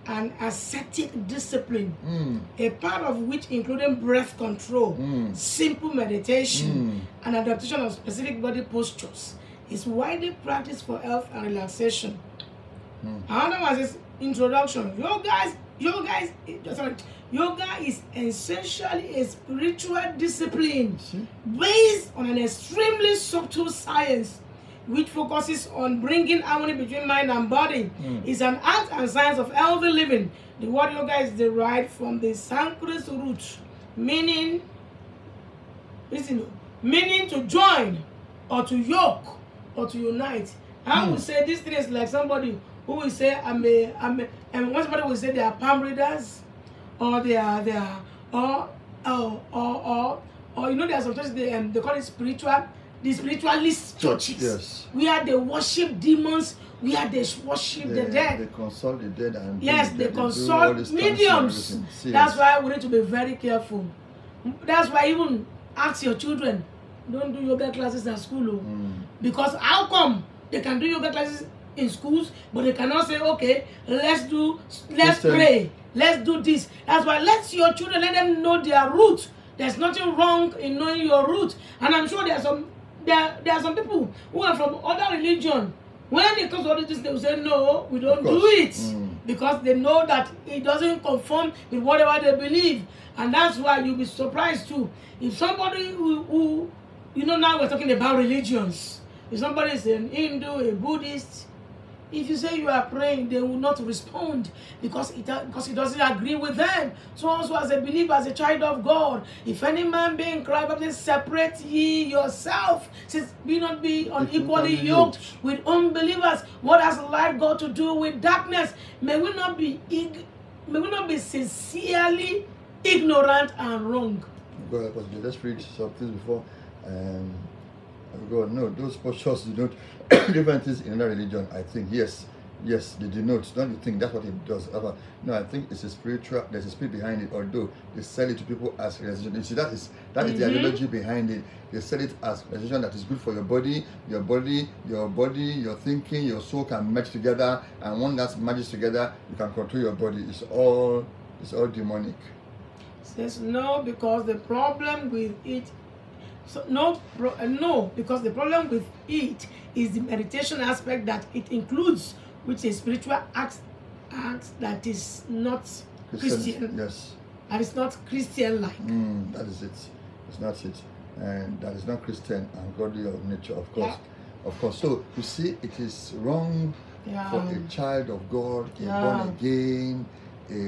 and ascetic discipline, Mm, a part of which including breath control, Mm. simple meditation, Mm. and adaptation of specific body postures, is widely practiced for health and relaxation. Mm. Another one says introduction. Yoga is yoga is sorry, yoga is essentially a spiritual discipline based on an extremely subtle science which focuses on bringing harmony between mind and body. Mm. It's an art and science of healthy living. The word yoga is derived from the Sanskrit root, meaning, listen, meaning to join or to yoke or to unite. I Hmm. would say this thing is like somebody who will say, I'm a, I'm a, and when somebody will say they are palm readers or they are, they are, or, or, or, or, or you know, there are sometimes they, um, they call it spiritual, the spiritualist churches. Yes. Where they worship demons, where they worship They, the dead. they consult the dead and Yes, they, they, consult mediums. That's why we need to be very careful. That's why even ask your children, don't do yoga classes at school. oh. Mm. Because how come they can do yoga classes in schools, but they cannot say, okay, let's do, let's Christian. pray, let's do this. That's why let your children let them know their root. There's nothing wrong in knowing your root, and I'm sure there are some there, there are some people who are from other religion. When it comes to all this, they will say, no, we don't do it. Mm. because they know that it doesn't conform with whatever they believe, and that's why you'll be surprised too. If somebody who, who you know now we're talking about religions. If somebody is an Hindu, a Buddhist, if you say you are praying, they will not respond because it because it doesn't agree with them. So also as a believer, as a child of God, if any man be in Christ, Bible says, separate ye yourself. Says be not be unequally Equally yoked with unbelievers. What has light got to do with darkness? May we not be may we not be sincerely ignorant and wrong. God help us. Let's read some things before. Um, God, no, those postures denote different [COUGHS] things in another religion. I think yes, yes, they denote. Don't you think that's what it does? No, I think it's a spiritual. There's a spirit behind it. Although they sell it to people as religion. You see, that is that is the Mhm. ideology behind it. They sell it as religion that is good for your body, your body, your body, your thinking, your soul can merge together, and when that merges together, you can control your body. It's all it's all demonic. says no because the problem with it so no pro, uh, no because the problem with it is the meditation aspect that it includes which is spiritual act act that is not christian Yes. and it's not christian like Mm, that is it. It's not it. And that is not Christian and godly of nature, of course. Of course. So you see, it is wrong yeah for a child of God, a Yeah. born again, a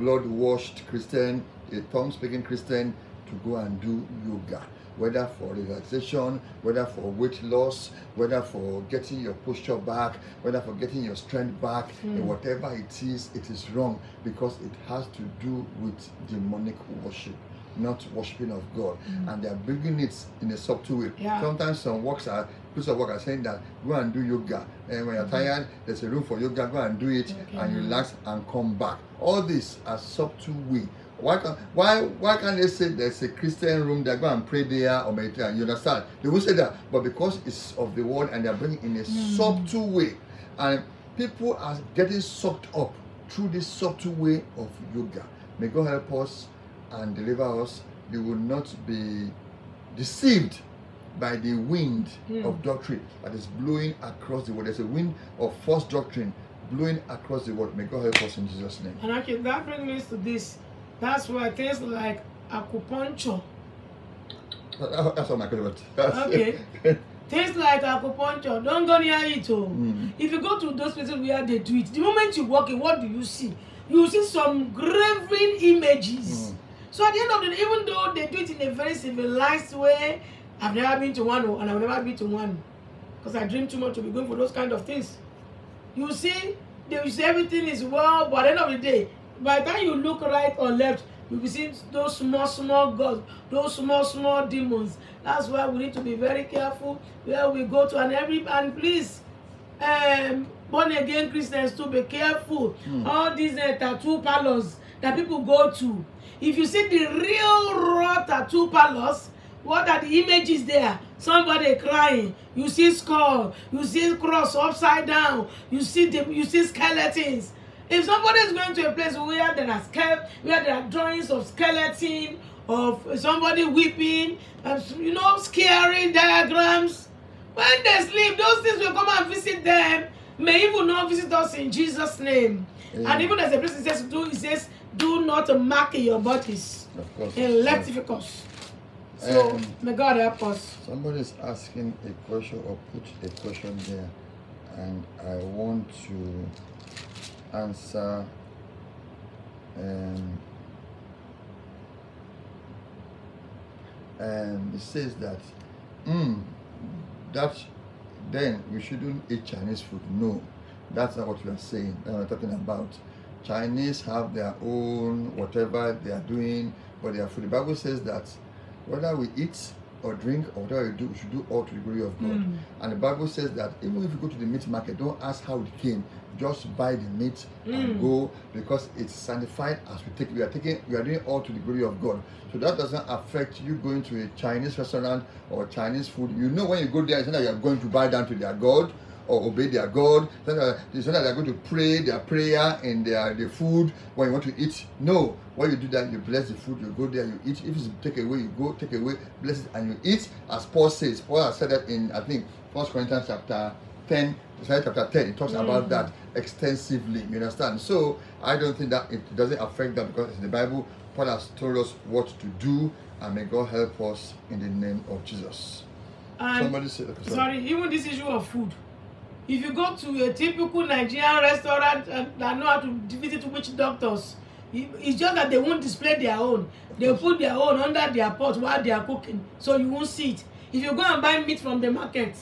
blood washed Christian, a tongue speaking Christian to go and do yoga. Whether for relaxation, whether for weight loss, whether for getting your posture back, whether for getting your strength back, Mm. and whatever it is, it is wrong because it has to do with demonic worship, not worshiping of God. And they are bringing it in a subtle way. Yeah. Sometimes some works are people of work are saying that go and do yoga. And when you're tired, there's a room for yoga, go and do it Okay. and relax and come back. All these are subtle way. Why can why why can't they say there's a Christian room they go and pray there or meditate? You understand? They will say that, but because it's of the world and they're bringing in a subtle way, and people are getting sucked up through this subtle way of yoga. May God help us and deliver us. They will not be deceived by the wind Hmm. of doctrine that is blowing across the world. There's a wind of false doctrine blowing across the world. May God help us in Jesus' name. and okay that brings me to this that's why things like acupuncture That- That's all my question. That's Okay. [LAUGHS] Things like acupuncture, don't go near it. Oh. Mm. If you go to those places where they do it, the moment you walk in, what do you see? You see some graven images. Mm. So at the end of the day, even though they do it in a very civilized way, I've never been to one, oh, and I've never been to one. Because I dream too much to be going for those kind of things. You see, they will say everything is well, but at the end of the day, by the time you look right or left, you will see those small, small gods, those small, small demons. That's why we need to be very careful where we go to, and every and please, um, born again Christians to be careful. All these uh, tattoo parlors that people go to. If you see the real raw tattoo parlors, what are the images there? Somebody crying. You see skull. You see cross upside down. You see the, you see skeletons. If somebody is going to a place where there are ske- where there are drawings of skeleton of somebody weeping, and you know, scary diagrams, when they sleep, those things will come and visit them. May even not visit us in Jesus' name. Amen. And even as the person says, do it says, do not mark your bodies Of course. in Leviticus. So Um, may God help us. Somebody is asking a question or put a question there, and I want to answer. Um, and it says that, mm, that then we shouldn't eat Chinese food. No, that's not what we are saying. We're talking about. Chinese have their own whatever they are doing, but their food. The Bible says that whether we eat or drink or whatever we do, we should do all to the glory of God. Mm. And the Bible says that even if you go to the meat market, don't ask how it came. Just buy the meat and Mm. go because it's sanctified as we take. We are taking. We are doing all to the glory of God. So that doesn't affect you going to a Chinese restaurant or Chinese food. You know when you go there, it's not that you are going to bow down to their God or obey their God. It's not that it's not that they're going to pray their prayer and their the food when you want to eat. No, when you do that, you bless the food. You go there, you eat. If it's take away, you go take away, bless it, and you eat. As Paul says, Paul has said that in I think First Corinthians chapter ten, Isaiah chapter ten. It talks about that extensively. You understand? So I don't think that it doesn't affect that because the Bible, Paul has told us what to do, and may God help us in the name of Jesus. And Somebody said, okay, sorry, even this issue of food. If you go to a typical Nigerian restaurant and that know how to visit which doctors, it- it's just that they won't display their own. They put their own under their pot while they are cooking, so you won't see it. If you go and buy meat from the market,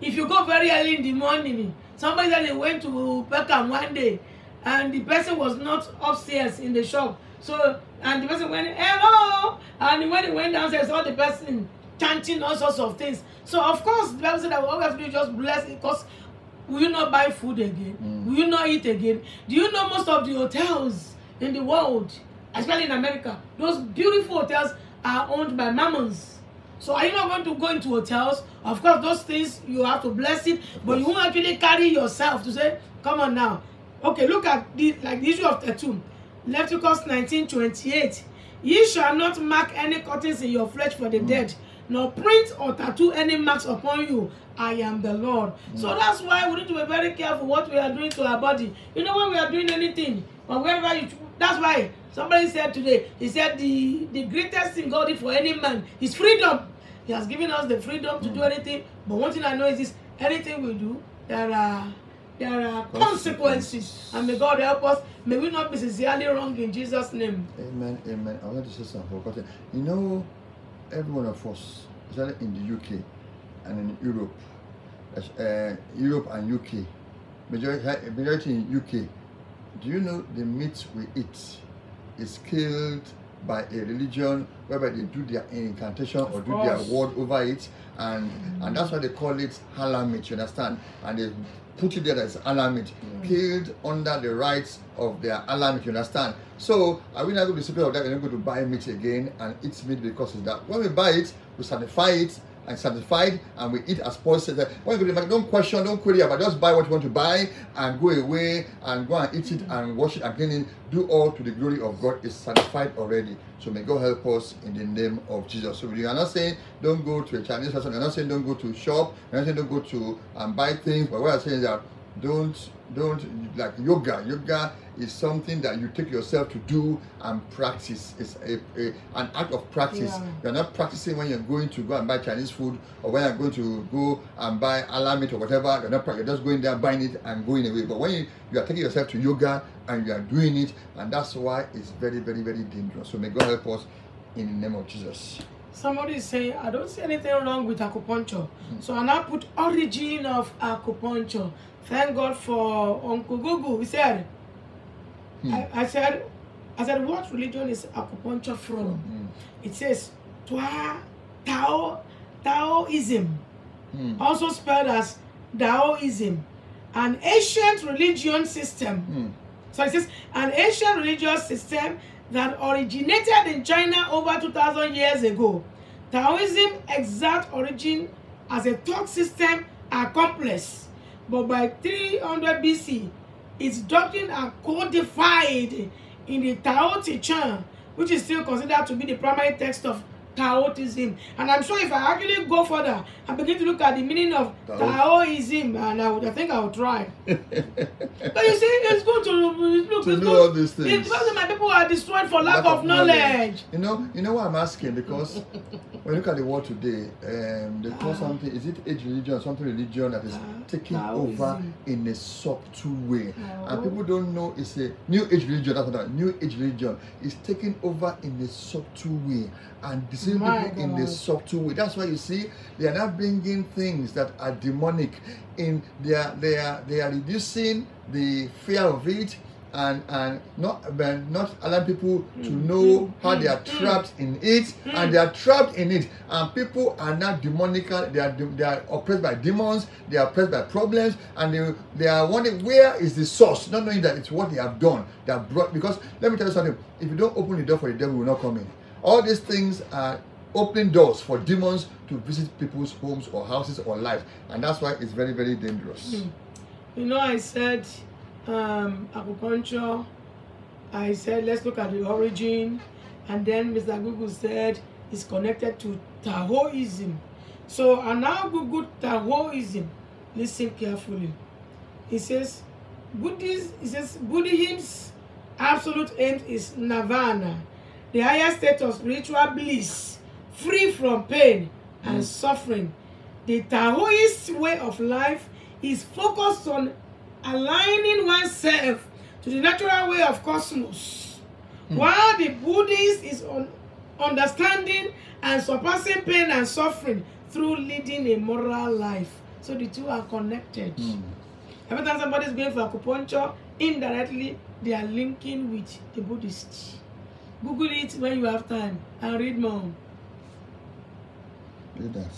if you go very early in the morning, somebody said they went to Peckham one day, and the person was not upstairs in the shop. So and the person went hello, and when he went downstairs, saw the person chanting all sorts of things. So of course, the Bible said that we to do just bless it, because will you not buy food again? Mm. Will you not eat again? Do you know most of the hotels in the world, especially in America, those beautiful hotels are owned by mammons. So are you not going to go into hotels? Of course, those things you have to bless it, but you won't actually carry yourself to say, "Come on now." Okay, look at the like the issue of tattoo. Leviticus nineteen twenty-eight. Ye shall not mark any cuttings in your flesh for the dead, nor print or tattoo any marks upon you. I am the Lord. So that's why we need to be very careful what we are doing to our body. You know when we are doing anything or wherever you. That's why somebody said today. He said the the greatest thing God did for any man is freedom. He has given us the freedom to do anything. But one thing I know is this: anything we do, there are there are consequences. And may God help us. May we not be sincerely wrong in Jesus' name. Amen, amen. I wanted to say something. forgotten. You know, every one of us, especially in the UK and in Europe, uh, Europe and UK, majority, majority in UK, do you know the meat we eat is killed by a religion whereby they do their incantation or do their word over it, and mm. and that's why they call it halal meat. You understand? And they put it there as halal meat, mm. killed under the rites of their halal. You understand? So are we not going to be stupid of that? We're not going to buy meat again and eat meat because of that. When we buy it, we sanctify it and satisfied and we eat as Paul said when you go to the market, don't question, don't query about just buy what you want to buy and go away and go and eat it and wash it and clean it. Do all to the glory of God is satisfied already. So may God help us in the name of Jesus. So you are not saying don't go to a Chinese restaurant, you're not saying don't go to shop, you're not saying don't go to and buy things, but what I'm saying is that don't don't like yoga. Yoga is something that you take yourself to do and practice. It's a, a an act of practice. Yeah. you're not practicing when you're going to go and buy chinese food or when you're going to go and buy halal meat or whatever. You're not you're just going there buying it and going away. But when you, you are taking yourself to yoga and you are doing it and that's why it's very very very dangerous. So may god help us in the name of jesus Somebody saying, I don't see anything wrong with acupuncture. So I now put origin of acupuncture. Thank God for Uncle Google. He said, Hmm. I, I said, I said, what religion is acupuncture from? Mm. It says Twa, Tao, Taoism, Mm. also spelled as Taoism, an ancient religion system Mm. so it says an ancient religious system that originated in China over 2,000 years ago. Taoism exact origin as a thought system are complex, but by 300 BC, its doctrine are codified in the Tao Te Ching, which is still considered to be the primary text of Taoism. And I'm sure if I actually go further and begin to look at the meaning of Tao- Taoism, and I, would, I think I will try. [LAUGHS] But you see, it's good to look. To it's know all these things. It's because my people are destroyed for lack, of, knowledge. You know, you know what I'm asking because [LAUGHS] when you look at the world today, um, they call Ah. something is it age religion or something religion that is Ah, taking Taoism. over in a subtle way, Oh. and people don't know it's a new age religion. That's not new age religion is taking over in a subtle way and deceiving My people in a God. subtle way. That's why you see they are not bringing things that are demonic in. They are they are they are reducing the fear of it and and not but not allowing people to know how they are trapped in it and they are trapped in it and people are not demonical they are they are oppressed by demons they are oppressed by problems and they they are wondering where is the source not knowing that it's what they have done have brought because let me tell you something if you don't open the door for the devil will not come in all these things are opening doors for demons to visit people's homes or houses or lives and that's why it's very very dangerous Hmm. You know, I said um, acupuncture. I said let's look at the origin, and then Mr. Google said it's connected to Taoism. So I now Google Taoism. Listen carefully. It says Buddhism. It says Buddhism's absolute aim is nirvana, the highest state of spiritual bliss, free from pain and suffering. The Taoist way of life is focused on aligning oneself to the natural way of cosmos, while the Buddhist is on understanding and surpassing pain and suffering through leading a moral life. So the two are connected. Mm. Every time somebody is going for acupuncture, indirectly they are linking with the Buddhist. Google it when you have time and read more. Do that.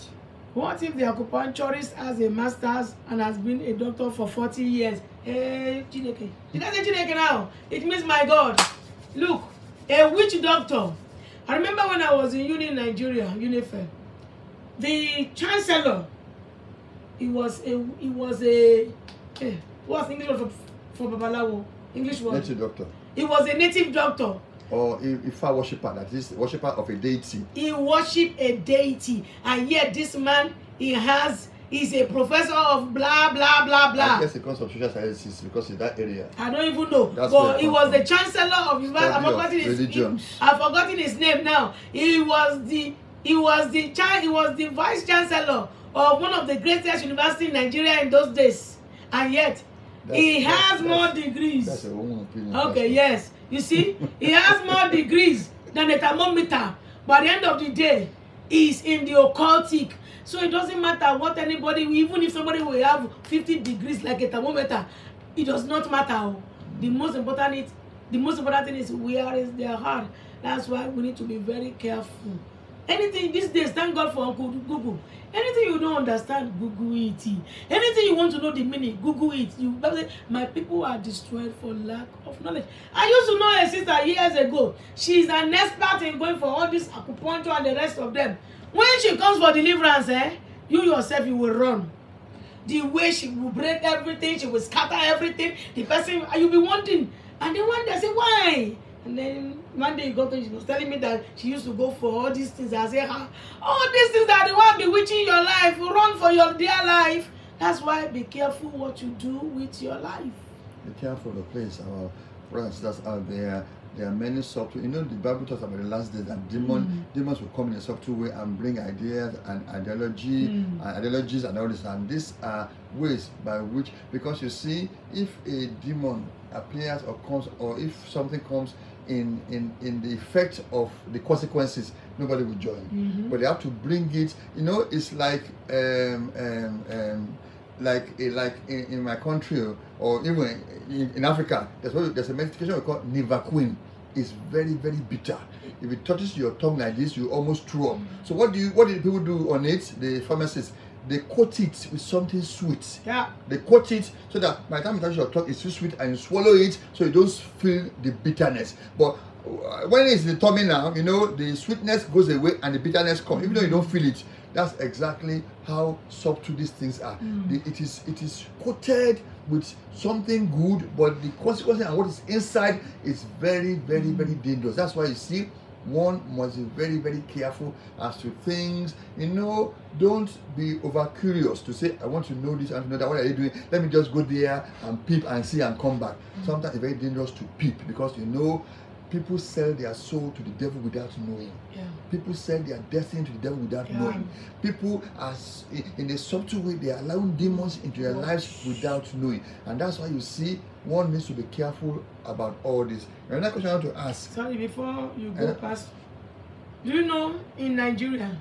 What if the acupuncturist has a master's and has been a doctor for 40 years? Hey, Chineke. Did I say Chineke now? It means my God. Look, a witch doctor. I remember when I was in uni in Nigeria, Unifair. The chancellor, he was a, he was a, eh, what's English word for, for Babalawo? English word. Native doctor. He was a native doctor. Or if, if I worshipper, that is worshipper of a deity. he worship a deity and yet this man he has he's a professor of blah blah blah I blah guess it comes from social sciences because in that area. i don't even know That's but he was the chancellor of his i've forgotten his religions. i've forgotten his name now he was the he was the cha he was the vice chancellor of one of the greatest university in nigeria in those days and yet he That's- has that's- more that's- degrees That's a woman opinion. Okay, Pastor. yes. You see, he has more degrees than a thermometer. But at the end of the day, he's in the occultic. So it doesn't matter what anybody, even if somebody will have 50 degrees like a thermometer, it does not matter. The most important is the most important thing is where is their heart. That's why we need to be very careful. Anything these days, thank God for Google. Anything you don't understand, Google it. Anything you want to know the meaning, Google it. You say, my people are destroyed for lack of knowledge. I used to know a sister years ago. She's an expert in going for all this acupuncture and the rest of them. When she comes for deliverance, eh, you yourself you will run. The way she will break everything, she will scatter everything. The person you'll be wondering. And then one day say, why? And then one day he got to, she was telling me that she used to go for all these things. I say, ah, all these things are the one bewitching your life. Run for your dear life. That's why be careful what you do with your life. Be careful the place. Our and sisters out there. There are many subtle. You know, the Bible talks about the last days that demon, demons will come in a subtle way and bring ideas and ideology Mm. and ideologies and all this. And these are ways by which, because you see, if a demon appears or comes, or if something comes in in in the effect of the consequences, nobody will join. Mhm. But they have to bring it. You know, it's like um um um like like in, in my country or, or even in, in Africa, there's what, there's a medication we call Nivaquine. It's very very bitter. If it touches your tongue like this, you almost throw up. So what do you what do people do on it? The pharmacists they coat it with something sweet. Yeah. They coat it so that by the time it touches your tongue, it's too sweet and you swallow it so you don't feel the bitterness. But uh, when it's the tummy now, you know, the sweetness goes away and the bitterness comes, even though you don't feel it. That's exactly how subtle these things are. The- it is it is coated with something good, but the consequence and what is inside is very, very, very dangerous. That's why you see one must be very very careful as to things. You know don't be over curious to say i want to know this and to know that. What are you doing? Let me just go there and peep and see and come back. Mm. Sometimes it's very dangerous to peep because you know people sell their soul to the devil without knowing. Yeah. people sell their destiny to the devil without Yeah. knowing. People are in- in a subtle way they are allowing demons into their lives without knowing. And that's why you see one needs to be careful about all this another question i want to ask Sorry, before you go Eh? past, do you know in Nigeria,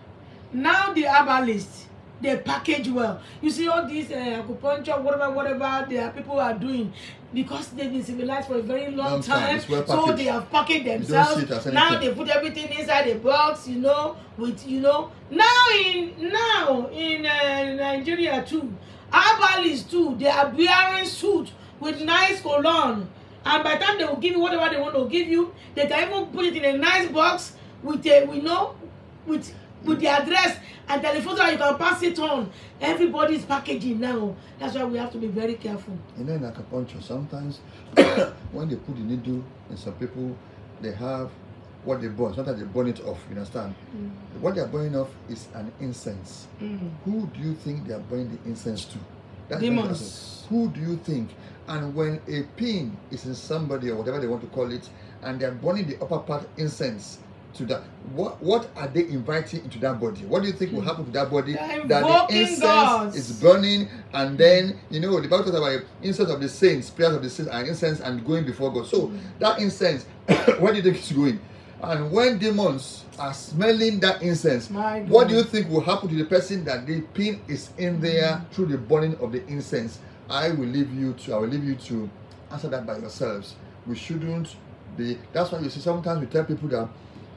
now the herbalist, they package well. You see all these uh, acupuncture, whatever, whatever, are people are doing because they've been civilized for a very long, Long time. time. Well so they have packaged themselves. Now they put everything inside a box, you know, with you know. Now in now in uh, Nigeria too, herbalists too, they are wearing suit with nice cologne. And by the time they will give you whatever they want to give you, they can even put it in a nice box with a you know with with the address and telephone so that you can pass it on. Everybody is packaging now. That's why we have to be very careful. You know, in acupuncture, sometimes [COUGHS] when they put the needle in some people, they have what they burn. Sometimes they burn it off. You understand? What they are burning off is an incense. Mm. Who do you think they are burning the incense to? That's Demons. Who do you think? And when a pin is in somebody or whatever they want to call it, and they are burning the upper part incense, to that. What what are they inviting into that body? What do you think will happen to that body? That the incense gods. is burning, and then you know the Bible talks about incense of the saints, prayers of the saints, and incense and going before God. So that incense, [COUGHS] where do you think it's going? And when demons are smelling that incense, what do you think will happen to the person that the pin is in there through the burning of the incense? I will leave you to. I will leave you to answer that by yourselves. We shouldn't be. That's why you see sometimes we tell people that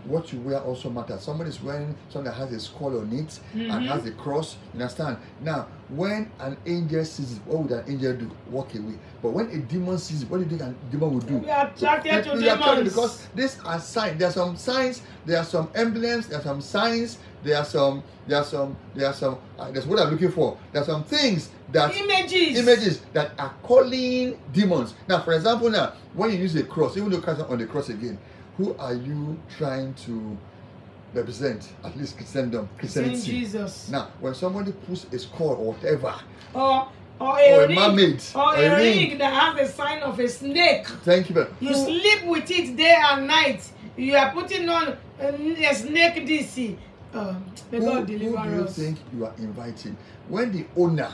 what you wear also matters. Somebody is wearing something that has a skull on it and has a cross. You understand? Now, when an angel sees it, what would an angel do? Walk away. But when a demon sees it, what do you think a demon will do? We are attracted to We are attracted because these are signs. There are some signs. There are some emblems. There are some signs. There are some. There are some. There are some. Uh, that's what I'm looking for. There are some things that Images. images that are calling demons. Now, for example, now when you use a cross, even though Christ is on the cross again, who are you trying to represent? At least Christendom, Saint Christianity. Jesus. Now, when somebody puts a skull or whatever, Or or a, Or a ring, mermaid, or a a ring. ring. that has the sign of a snake. thank you very You who- sleep with it day and night. You are putting on a, a snake DC. Uh, may who, God who do you us. think you are inviting? When the owner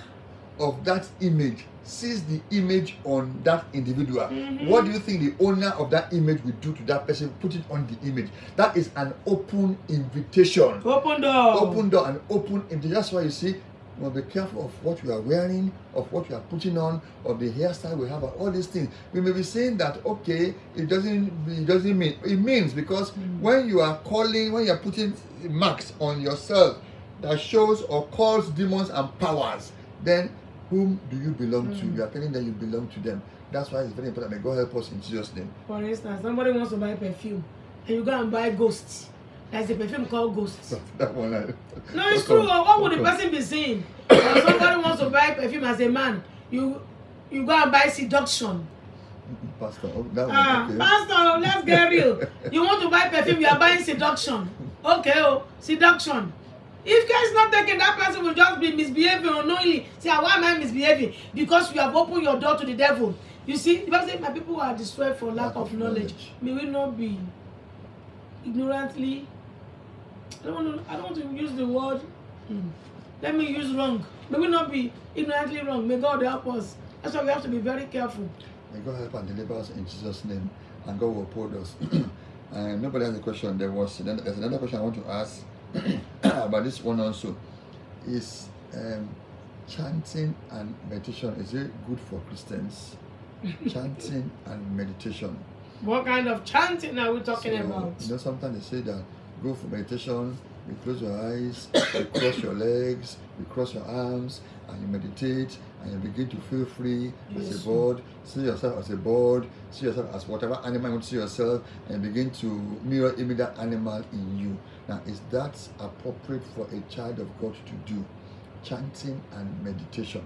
of that image sees the image on that individual, Mm-hmm. what do you think the owner of that image will do to that person? Put it on the image. That is an open invitation. Open door. Open door and open invitation. That's why you see, you must be careful of what you are wearing, of what you are putting on, of the hairstyle we have, all these things. We may be saying that okay, it doesn't it doesn't mean it means because when you are calling, when you are putting marks on yourself that shows or calls demons and powers, then whom do you belong to? You are telling them you belong to them. That's why it's very important. May God help us in Jesus' name. For instance, somebody wants to buy perfume, and you go and buy Ghost. There's a perfume called Ghost. [LAUGHS] that one. I, No, it's true. What would the person be saying? Or somebody wants to buy perfume as a man. You you go and buy seduction. Pastor, oh, that one. Ah, okay. pastor, let's get real. You want to buy perfume, you are buying seduction. Okay, oh, seduction. If is not taken, that person will just be misbehaving unknowingly. Say, why am I misbehaving? Because you have opened your door to the devil. You see, the Bible says, my people are destroyed for lack, of, knowledge. May we not be ignorantly. I don't want to. I don't want to use the word. hmm, Let me use wrong. May we not be ignorantly wrong. May God help us. That's why we have to be very careful. May God help and deliver us in Jesus' name, and God will uphold us. [CLEARS THROAT] and nobody has a question. There was there's another question I want to ask [COUGHS] about this one also. Is um, chanting and meditation is it good for Christians? [LAUGHS] chanting and meditation. What kind of chanting are we talking So, about? You know, sometimes they say that go for meditation, you close your eyes, you cross your legs, you cross your arms, and you meditate, and you begin to feel free as a bird. See yourself as a bird, see yourself as whatever animal you want to see yourself, and you begin to mirror image that animal in you. Now, is that appropriate for a child of God to do? Chanting and meditation.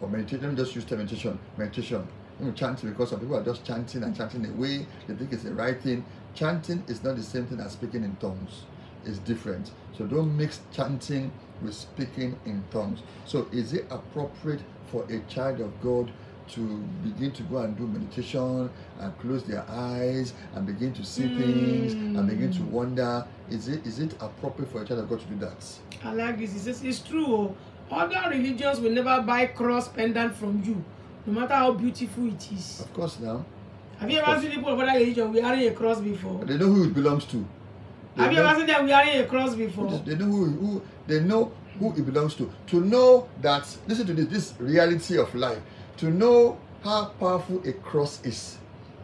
Or meditation, let me just use term meditation. Meditation. You know, chanting because some people are just chanting and chanting away. They think it's the right thing. Chanting is not the same thing as speaking in tongues. It's different. So don't mix chanting with speaking in tongues. So is it appropriate for a child of God to begin to go and do meditation and close their eyes and begin to see things and begin to wonder? Is it is it appropriate for a child of God to do that? I like this. It says it's true. oh. Other religions will never buy cross pendant from you, no matter how beautiful it is. Of course now. Have you ever seen people of other religion wearing a cross before? They know who it belongs to. They Have you know- ever seen them wearing a cross before? They know who, who they know who it belongs to. To know that listen to this this reality of life. To know how powerful a cross is.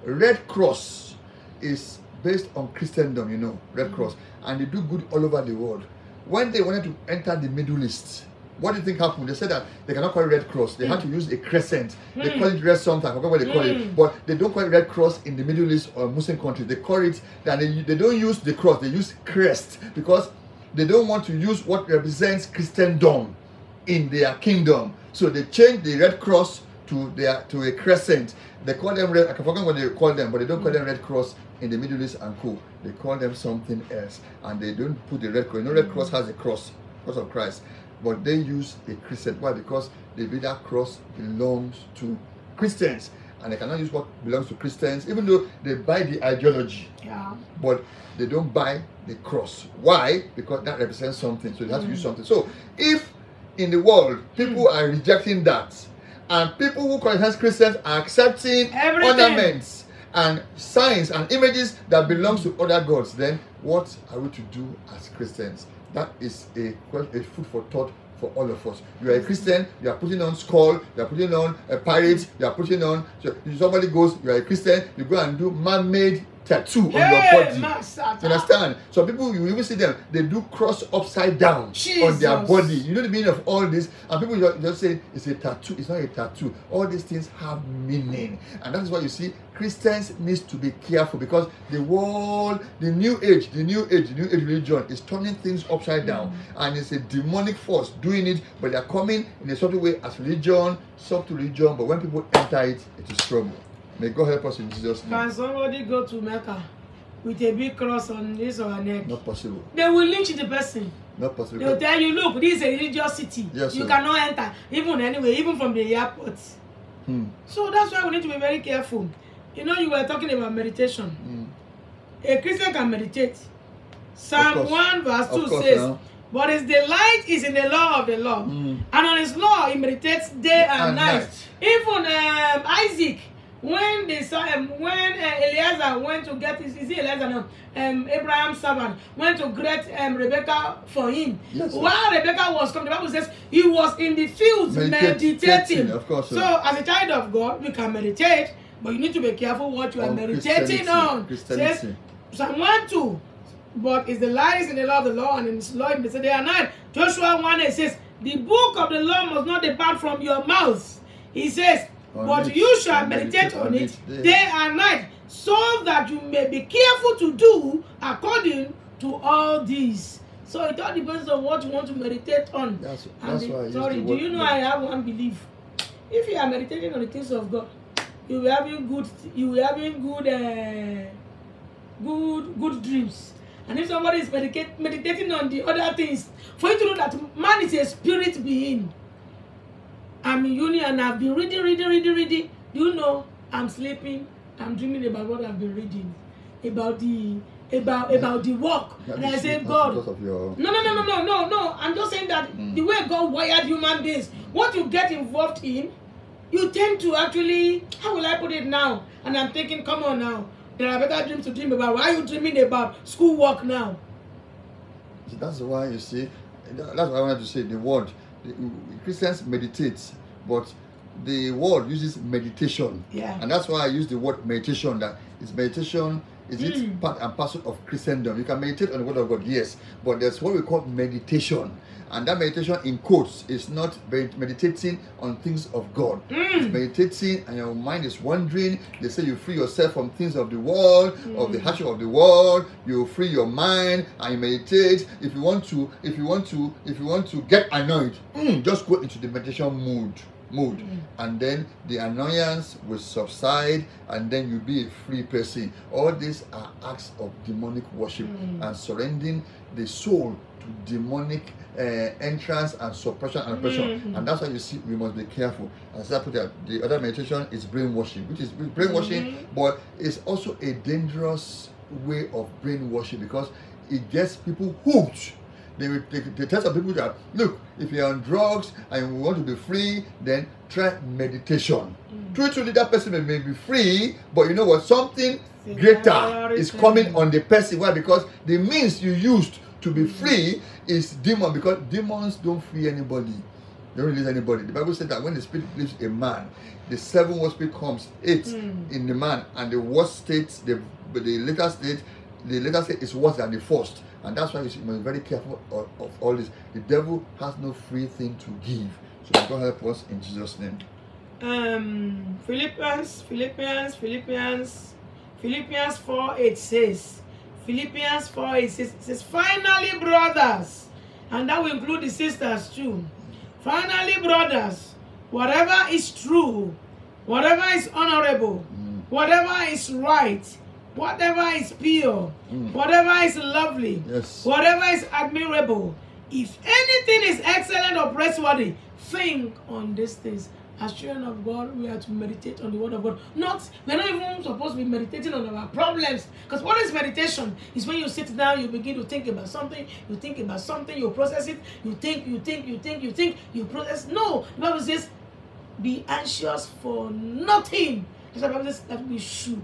Red Cross is based on Christendom, you know, Red Cross, mm. and they do good all over the world. When they wanted to enter the Middle East, what do you think happened? They said that they cannot call it Red Cross. They had to use a crescent. They mm. call it red something. I forgot what they call it. Mm. But they don't call it Red Cross in the Middle East or Muslim countries. They call it that they, they don't use the cross. They use crest because they don't want to use what represents Christendom in their kingdom. So they changed the Red Cross to their to a crescent. They call them red. I forgot what they call them, but they don't call them Red Cross in the Middle East and co. They call them something else, and they don't put the Red Cross. You know, Red Cross mm. has a cross, cross of Christ, but they use a crescent. Why? Because the that cross belongs to Christians, and they cannot use what belongs to Christians, even though they buy the ideology, Yeah. but they don't buy the cross. Why? Because that represents something, so they have to use mm. something. So if in the world people mm. are rejecting that, and people who call themselves Christians are accepting Everything. ornaments and signs and images that belongs to other gods, then what are we to do as Christians? That is a, a food for thought for all of us. You are a Christian, you are putting on skull, you are putting on a pirate, you are putting on. So somebody goes, you are a Christian, you go and do man-made tattoo on your Hey, body. Master. You understand? Some people you even see them, they do cross upside down on their Jesus. body. You know the meaning of all this, and people just, just say it's a tattoo. It's not a tattoo. All these things have meaning, and that is why you see Christians needs to be careful because the world, the new age, the new age, the new age religion is turning things upside down, and it's a demonic force doing it. But they are coming in a subtle way as religion, subtle religion. But when people enter it, it is trouble. May God help us in Jesus' name. Can somebody go to Mecca with a big cross on his or her neck? Not possible. They will lynch the person. Not possible. They will tell you, look, this is a religious city. Yes, you sir. cannot enter, even anyway, even from the airport. Hmm. So that's why we need to be very careful. You know, you were talking about meditation. Hmm. A Christian can meditate. Psalm 1 verse 2 course, says, now. But his delight is in the law of the Lord. Mm. And on his law he meditates day and, And night. night. Even um, Isaac, when they saw um, when uh, Eliezer went to get his, is Eliezer now? Um, Abraham's servant went to get um, Rebecca for him. Yes, sir. While Rebecca was coming, the Bible says he was in the fields Meditating, meditating. of course. So, as a child of God, we can meditate, but you need to be careful what you are On meditating on. Christianity. Says, Psalm 1 2. But is the light is in the law of the law, and in his law in the day and night. Joshua 1 it says, The book of the law must not depart from your mouth. He says, But it, you shall and meditate on it day- and night, so that you may be careful to do according to all these. So it all depends on what you want to meditate on. That's- And that's the- why sorry, do you know I have one belief? If you are meditating on the things of God, you will having good you will having good uh, good good dreams. And if somebody is meditating on the other things, for you to know that man is a spirit being. I'm in uni and I've been reading, reading, reading, reading. Do you know I'm sleeping? I'm dreaming about what I've been reading, about the about about the work. And I say, God, your no, no, no, no, no, no, no. I'm just saying that Mm. the way God wired human beings, what you get involved in, you tend to actually, how will I put it now? And I'm thinking, come on now. There are better dreams to dream about. Why are you dreaming about school work now? That's why you see that's why I wanted to say the word Christians meditate but the word uses meditation Yeah. and that's why I use the word meditation that is meditation is it Mm. part and parcel of Christendom you can meditate on the word of God yes but there's what we call meditation and that meditation in quotes is not meditating on things of God. Mm. It's meditating and your mind is wandering. They say you free yourself from things of the world of the mm. hardship of the world. You free your mind and you meditate. If you want to if you want to if you want to get annoyed mm, just go into the meditation mood mood. Mm. And then the annoyance will subside and then you'll be a free person. All these are acts of demonic worship and surrendering the soul demonic uh, entrance and suppression and oppression. Mm-hmm. And that's why you see we must be careful. As i put it the other meditation is brainwashing which is brainwashing mm-hmm. but it's also a dangerous way of brainwashing because it gets people hooked. They will they, they tell some people that look if you're on drugs and you want to be free then try meditation. Mm-hmm. Truly truly that person may, may be free but you know what? Something greater is coming on the person. Why? Because the means you used to be free is demon because demons don't free anybody. They don't release anybody. The bible said that when the spirit leaves a man the seven worst spirit comes eight in the man and the worst state the the later state the later state is worse than the first. And that's why you should be very careful of, of all this. The devil has no free thing to give. So god help us in jesus name. Um, Philippians, Philippians, Philippians, Philippians 4 8 says, Philippians 4 8 says, it says, finally, brothers, and that will include the sisters too. Finally, brothers, whatever is true, whatever is honorable, mm. whatever is right, whatever is pure, mm. whatever is lovely, Yes. whatever is admirable, if anything is excellent or praiseworthy, think on these things. As children of God, we are to meditate on the word of God. Not, we're not even supposed to be meditating on our problems. Because what is meditation? Is when you sit down, you begin to think about something, you think about something, you process it, you think, you think, you think, you think, you process. No, the Bible says, be anxious for nothing. That's the Bible says that we should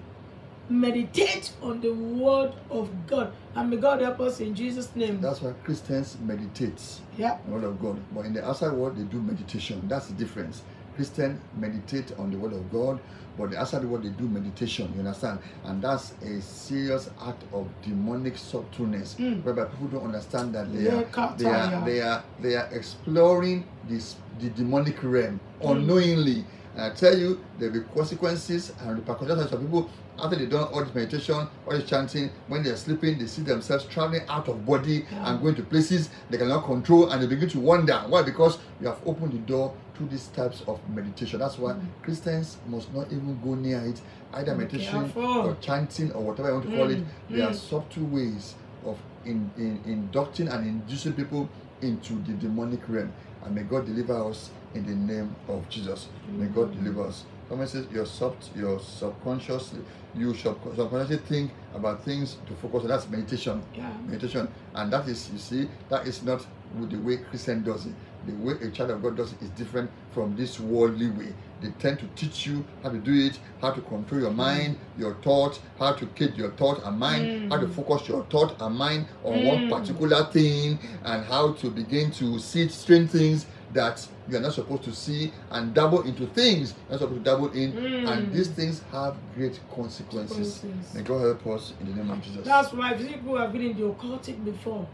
meditate on the word of God. And may God help us in Jesus' name. That's why Christians meditate Yeah. the word of God. But in the outside world, they do meditation. That's the difference. Christians meditate on the word of God, but the outside world, they do meditation. You understand? And that's a serious act of demonic subtleness, Mm. whereby people don't understand that they are they are they are they are exploring this the demonic realm Mm. unknowingly. And I tell you, there'll be consequences and repercussions. Some people, after they've done all this meditation, all this chanting, when they're sleeping, they see themselves traveling out of body Yeah. and going to places they cannot control, and they begin to wonder why. Because you have opened the door these types of meditation. That's why Christians must not even go near it, either meditation or chanting or whatever you want to call it. Mm, There are mm. subtle ways of in, in, inducting and inducing people into the demonic realm. And may God deliver us in the name of Jesus. May God deliver us. Someone says your sub, your subconsciously, you sub- subconsciously think about things to focus on. That's meditation. Yeah. Meditation, and that is, you see, that is not the way Christian does it. The way a child of God does it is different from this worldly way. They tend to teach you how to do it, how to control your mind, your thought, how to keep your thought and mind, how to focus your thought and mind on one particular thing, and how to begin to see strange things that you are not supposed to see and dabble into things you're not supposed to dabble in, and these things have great consequences. Consequences. May God help us in the name of Jesus. That's why people have been in the occultic before.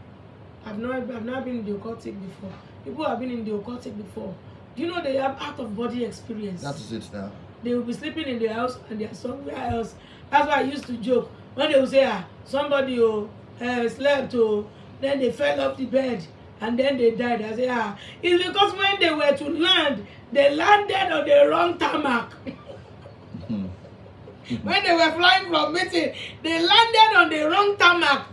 I've not I've not been in the occultic before. People have been in the occultic before. Do you know they have out of body experience? that is it now. they will be sleeping in their house and they are somewhere else. That's why I used to joke when they will say, ah, somebody oh, uh, slept, oh, then they fell off the bed and then they died. I say, ah, it's because when they were to land, they landed on the wrong tarmac. [LAUGHS] when they were flying from meeting, they landed on the wrong tarmac.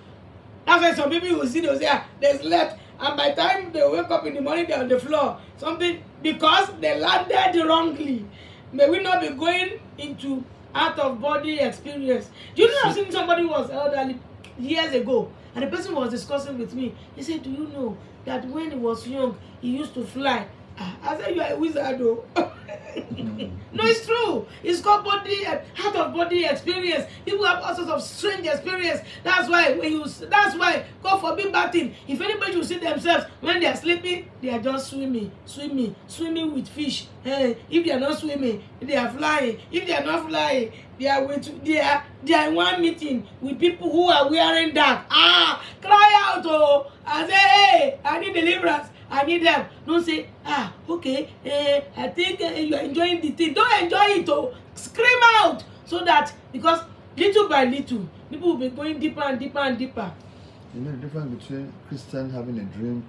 That's why some people will see those say, ah, they slept. And by the time they wake up in the morning, they're on the floor. Something because they landed wrongly. May we not be going into out of body experience. Do you know I've seen somebody who was elderly years ago, and the person was discussing with me. He said, Do you know that when he was young, he used to fly? I said, You are a wizard, though. [LAUGHS] no, it's true. It's called body, out of body experience. People have all sorts of strange experience. That's why when you, that's why God forbid bad thing. If anybody should see themselves when they are sleeping, they are just swimming, swimming, swimming with fish. Eh, if they are not swimming, they are flying. If they are not flying, they are with, they are, they are in one meeting with people who are wearing that. Ah, cry out, oh, and say, hey, I need deliverance. I need help. Don't say, ah, okay, eh, I think eh, you are enjoying the thing. Don't enjoy it, oh. Scream out so that because little by little, people will be going deeper and deeper and deeper. You know the difference between Christian having a dream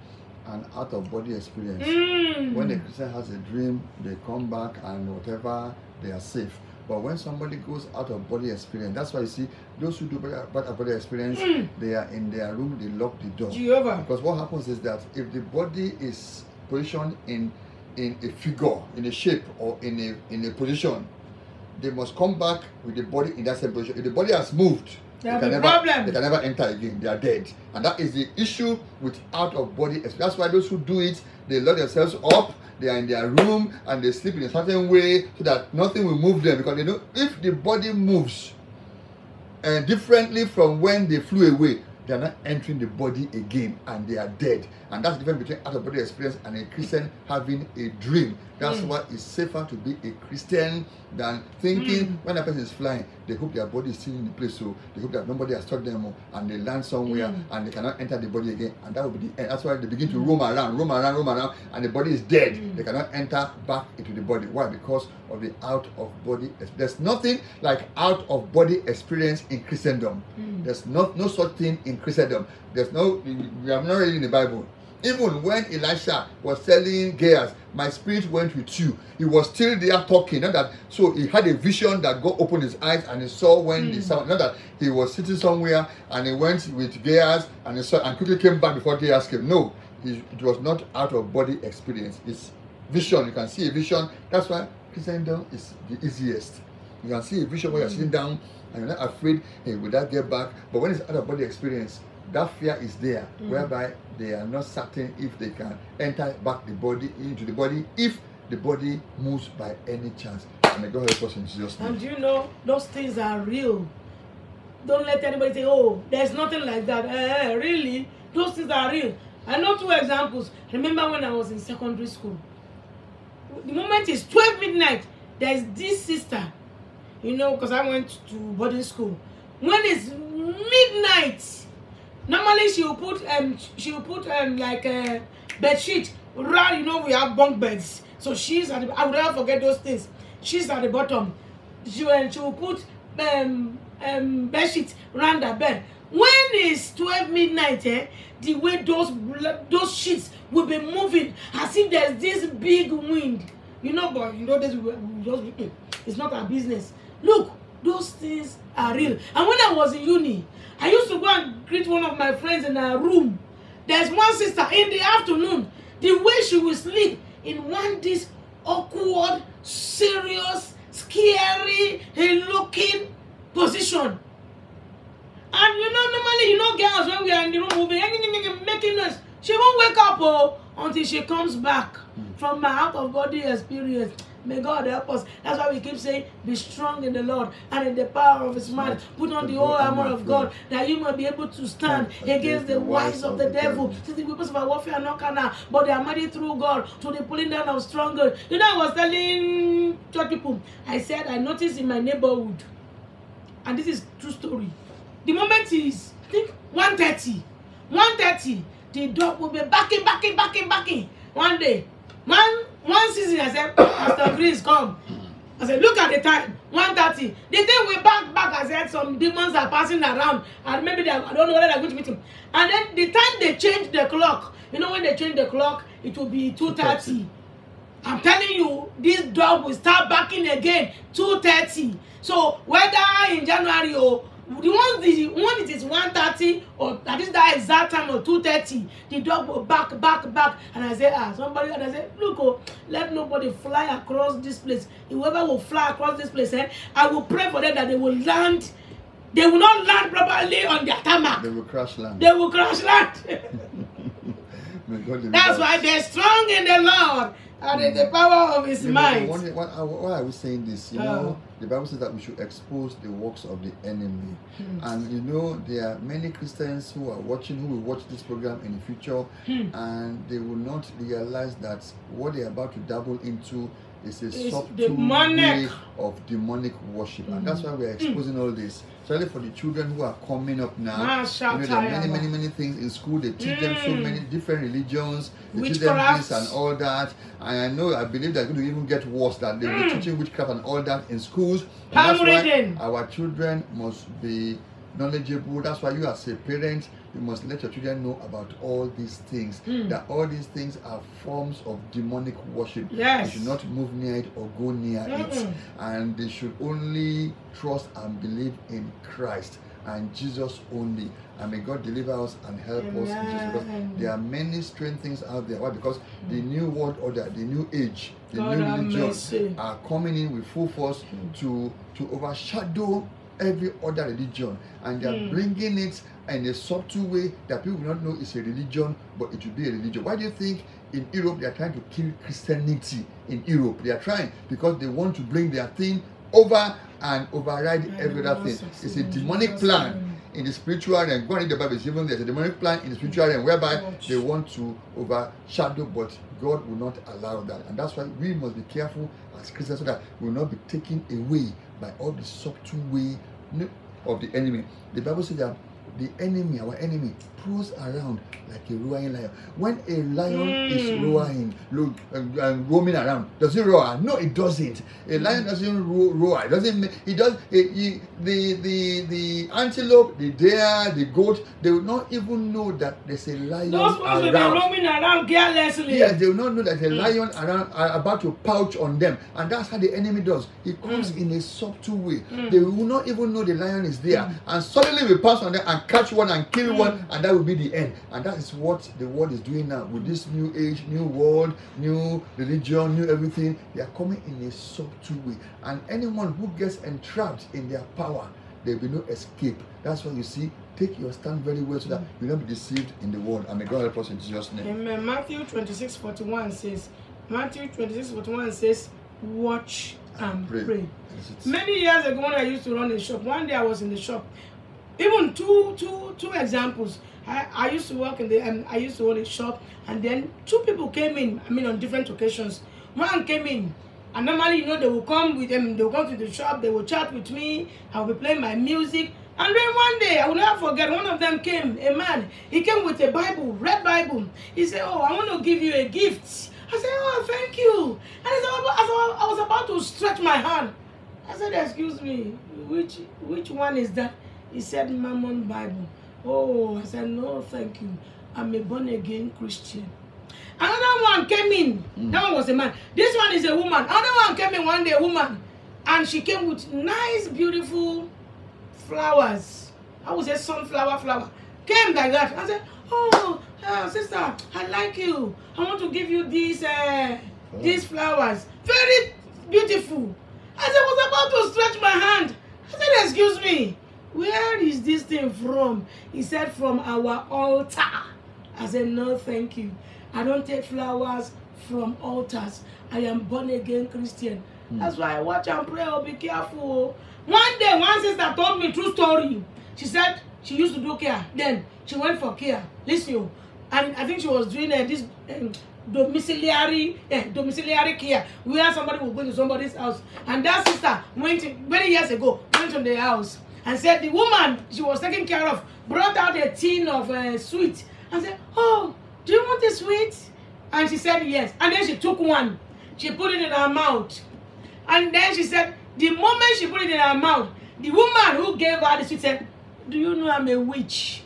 and out of body experience. Mm. When a Christian has a dream, they come back and whatever, they are safe. But when somebody goes out of body experience, that's why you see those who do out of body experience, they are in their room, they lock the door. Jehovah. Because what happens is that if the body is positioned in in a figure, in a shape, or in a in a position, they must come back with the body in that same position. If the body has moved, they There'll can never problem. they can never enter again. They are dead, and that is the issue with out of body. That's why those who do it, they lock themselves up. They are in their room and they sleep in a certain way so that nothing will move them because they know if the body moves uh, differently from when they flew away they are not entering the body again and they are dead. And that's the difference between out of body experience and a christian having a dream. That's mm. why it's safer to be a christian than thinking mm. when a person is flying they hope their body is still in the place so they hope that nobody has touched them oh, and they land somewhere mm. and they cannot enter the body again. And that will be the end. That's why they begin to roam around roam around roam around and the body is dead. They cannot enter back into the body. Why? Because of the out of body there's nothing like out of body experience in christendom. There's not no such thing in christendom. There's no we have not read in the bible. Even when elisha was telling Gehazi, my spirit went with you. He was still there talking. Not that so he had a vision that god opened his eyes and he saw when the sound not that he was sitting somewhere and he went with Gehazi and he saw and quickly came back before Gehazi came no it, it was not out of body experience. It's vision. You can see a vision. That's why Christendom is the easiest. You can see a vision where you're sitting down and you're not afraid, hey, will that get back? But when it's out of body experience, that fear is there, whereby they are not certain if they can enter back the body into the body if the body moves by any chance. And may God help us in Jesus' name. And you know, those things are real. Don't let anybody say, oh, there's nothing like that. Eh, eh, really? Those things are real. I know two examples. Remember when I was in secondary school? The moment it's 12 midnight, there's this sister, you know, because I went to boarding school. When it's midnight, normally she will put um she will put um like a bed sheet round you know we have bunk beds. So she's at the i would never forget those things. She's at the bottom. She will she will put um um bed sheet round her bed. When it's twelve midnight eh the way those those sheets will be moving as if there's this big wind. You know but you know this we just be, "Hmm, it's not our business look those things are real. And when i was in uni i used to go and greet one of my friends in her room. There's one sister in the afternoon the way she will sleep in one this awkward serious scary looking position. And you know normally you know girls when we are in the room moving making noise. She won't wake up oh until she comes back from my out of body experience may god help us. That's why we keep saying be strong in the lord and in the power of his might. Put on the whole armor of god that you may be able to stand against the wiles of the devil. since the weapons of our warfare are not carnal but they are mighty through god to the pulling down of stronghold you know i was telling church people i said i noticed in my neighborhood and this is true story. The moment is i think one thirty. One thirty the dog will be backing backing backing backing. One day one one season i said [COUGHS] pastor chris come. I said look at the time one thirty. The thing we back back i said some demons are passing around. And maybe they are, i don't know whether they are going to meet him. And then the time they change the clock you know when they change the clock it will be two thirty. I'm telling you this dog will start barking again two thirty. So whether in january or the one the one it is one thirty or that is that exact time or two thirty the dog will back back back. And i say ah somebody and i say look oh let nobody fly across this place. Whoever will fly across this place eh i will pray for them that they will land. They will not land properly on their tarmac. They will crash land. they will crash land. [LAUGHS] That's why they're strong in the lord and in the power of his You know, might. one- one- uh, why are we saying this? You Oh. know, the Bible says that we should expose the works of the enemy. Hmm. And you know, there are many Christians who are watching, who will watch this program in the future, Hmm. and they will not realize that what they are about to dabble into is a It's subtle demonic. way of demonic worship. And that's why we are exposing all this. Especially for the children who are coming up now. You know, there are many, many, many things in school. They teach them so Mm. many different religions. They teach them this and all that. And I know, I believe they're going to even get worse that they will be teaching witchcraft and all that in schools. And that's why our children must be knowledgeable. That's why you as a parent, you must let your children know about all these things. Mm. That all these things are forms of demonic worship. Yes. They should not move near it or go near it. Mm-mm. And they should only trust and believe in Christ and Jesus only. And may God deliver us and help us in Jesus. Because there are many strange things out there. Why? Because the new world order, the new age, the God new have religion are coming in with full force to to overshadow every other religion and they are Mm. bringing it in a subtle way that people will not know it's a religion but it will be a religion. Why do you think in europe they are trying to kill christianity in europe? They are trying because they want to bring their thing over and override And every other thing. It's a demonic plan in the spiritual realm. Go and read the bible. It's even there's a demonic plan in the spiritual realm whereby they want to overshadow but god will not allow that. And that's why we must be careful as christians so that we will not be taken away by all the subtle way of the enemy. The bible says that the enemy our enemy prowls around like a roaring lion. When a lion is Mm. roaring lo- and, and roaming around does it roar? No it doesn't. A lion doesn't ro- roar. It doesn't it does it, it, the the the antelope the deer the goat they will not even know that there's a lion those ones will be around. roaming around carelessly. Yes, they will not know that a lion around are about to pouch on them, and that's how the enemy does. He comes in a subtle way. They will not even know the lion is there, and suddenly we pass on them and catch one and kill Mm. one, and that will be the end. And that is what the world is doing now with this new age, new world, new religion, new everything. They are coming in a subtle way, and anyone who gets entrapped in their power, there will be no escape. That's why you see. Take your stand very well so that you will not be deceived in the world. And may God help us in Jesus' name. Amen. Matthew 26 41 says, Matthew 26 41 says, Watch and Pray. pray. It. Many years ago, when I used to run a shop, one day I was in the shop. Even two, two, two examples. I, I used to work in the, um, I used to own a shop, and then two people came in. I mean, on different occasions. One came in, and normally, you know, they will come with them. They will come to the shop. They will chat with me. I will be playing my music. And then one day, I will never forget. One of them came, a man. He came with a Bible, red Bible. He said, "Oh, I want to give you a gift." I said, "Oh, thank you." And I said, I was about to stretch my hand. I said, excuse me, which which one is that? He said, Mammon Bible. Oh, I said, no, thank you. I'm a born again Christian. Another one came in. That one was a man. This one is a woman. Another one came in one day, a woman. And she came with nice, beautiful flowers. I would say sunflower flower. Came like that. I said, oh, uh, sister, I like you. I want to give you these uh, these flowers. Very beautiful. I said, I was about to stretch my hand. I said, excuse me, where is this thing from? He said, from our altar. I said, no, thank you. I don't take flowers from altars. I am born again Christian. That's why I watch and pray. Oh, be careful. One day, one sister told me true story. She said she used to do care. Then she went for care. Listen, oh, and I think she was doing uh, this um, domiciliary uh, domiciliary care where somebody will go to somebody's house. And that sister went in, many years ago went to the house and said the woman she was taking care of brought out a tin of uh, sweet and said, "Oh, do you want a sweet?" And she said yes. And then she took one. She put it in her mouth. And then she said, the moment she put it in her mouth, the woman who gave her the sweet said, Do you know I'm a witch?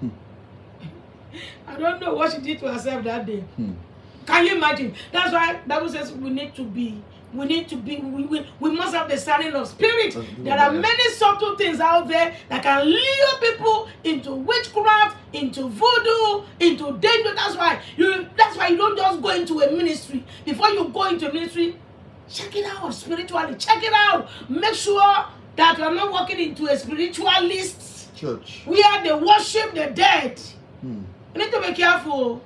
[LAUGHS] I don't know what she did to herself that day. Hmm. Can you imagine? That's why Bible says we need to be, we need to be, we, we, we must have the signing of spirit. There are many subtle things out there that can lure people into witchcraft, into voodoo, into danger. That's why you that's why you don't just go into a ministry. Before you go into a ministry, check it out spiritually. Check it out. Make sure that you're not walking into a spiritualist Church. where they worship the dead. Hmm. You need to be careful.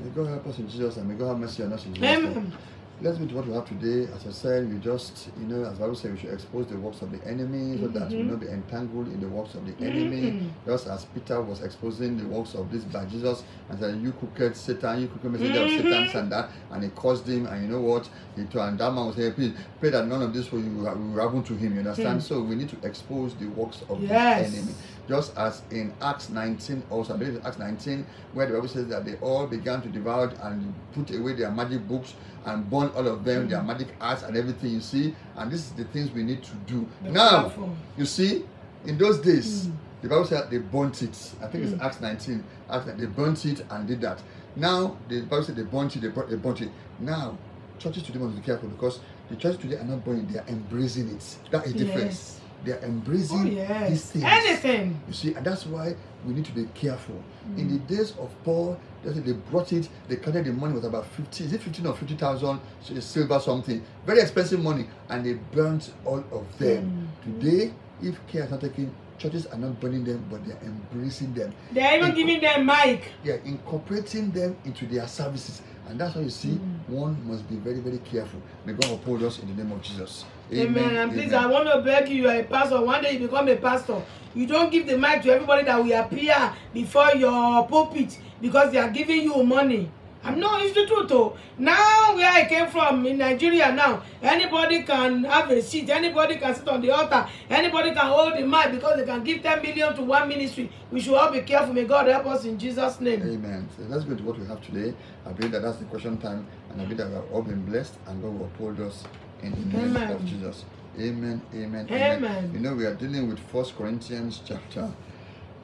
May God help us in Jesus and may God have mercy on us in Jesus'. Amen. Let's to what we have today. As I said, we just, you know, as Bible says, we should expose the works of the enemy so that we will Mhm. not be entangled in the works of the enemy. Mhm. Just as Peter was exposing the works of this by Jesus and said, You crooked Satan, you crooked messenger of Mhm. Satan, and that, and he caused him. And you know what? He told, and that man was saying, Please pray that none of this will, will happen to him. You understand? Hmm. So we need to expose the works of Yes. the enemy. Just as in Acts 19, also, I believe it's Acts 19, where the Bible says that they all began to devour and put away their magic books and burn all of them, their magic arts and everything, you see. And this is the things we need to do. Be now, careful. you see, in those days, Mm. the Bible said they burnt it. I think Mm. it's Acts 19. Acts, they burnt it and did that. Now, the Bible said they burnt it, they burnt, they burnt it. Now, churches today must be careful because the churches today are not burning, they are embracing it. That is. Yes. They are embracing Oh, these yes. things. Anything. You see, and that's why we need to be careful. In Mm. the days of Paul, they they brought it, they counted the money was about 50, is it 15 or 50,000 silver something? Very expensive money, and they burnt all of them. Mm. Today, if care is not taken, churches are not burning them, but they are embracing them. They're even Inco- giving them mic. They are incorporating them into their services. And that's why you see, Mm. One must be very, very careful. May God uphold us in the name of Jesus. Amen. And please, Amen. I want to beg you, you are a pastor. One day you become a pastor. You don't give the mic to everybody that will appear before your pulpit because they are giving you money. I'm not it's the truth. Oh. Now where I came from in Nigeria now, anybody can have a seat, anybody can sit on the altar, anybody can hold the mic because they can give 10 million to one ministry. We should all be careful. May God help us in Jesus' name. Amen. So let's go to what we have today. I believe that that's the question time, and I believe that we have all been blessed, and God will uphold us in the name Amen. of Jesus. Amen. Amen. Amen. You know, we are dealing with First Corinthians chapter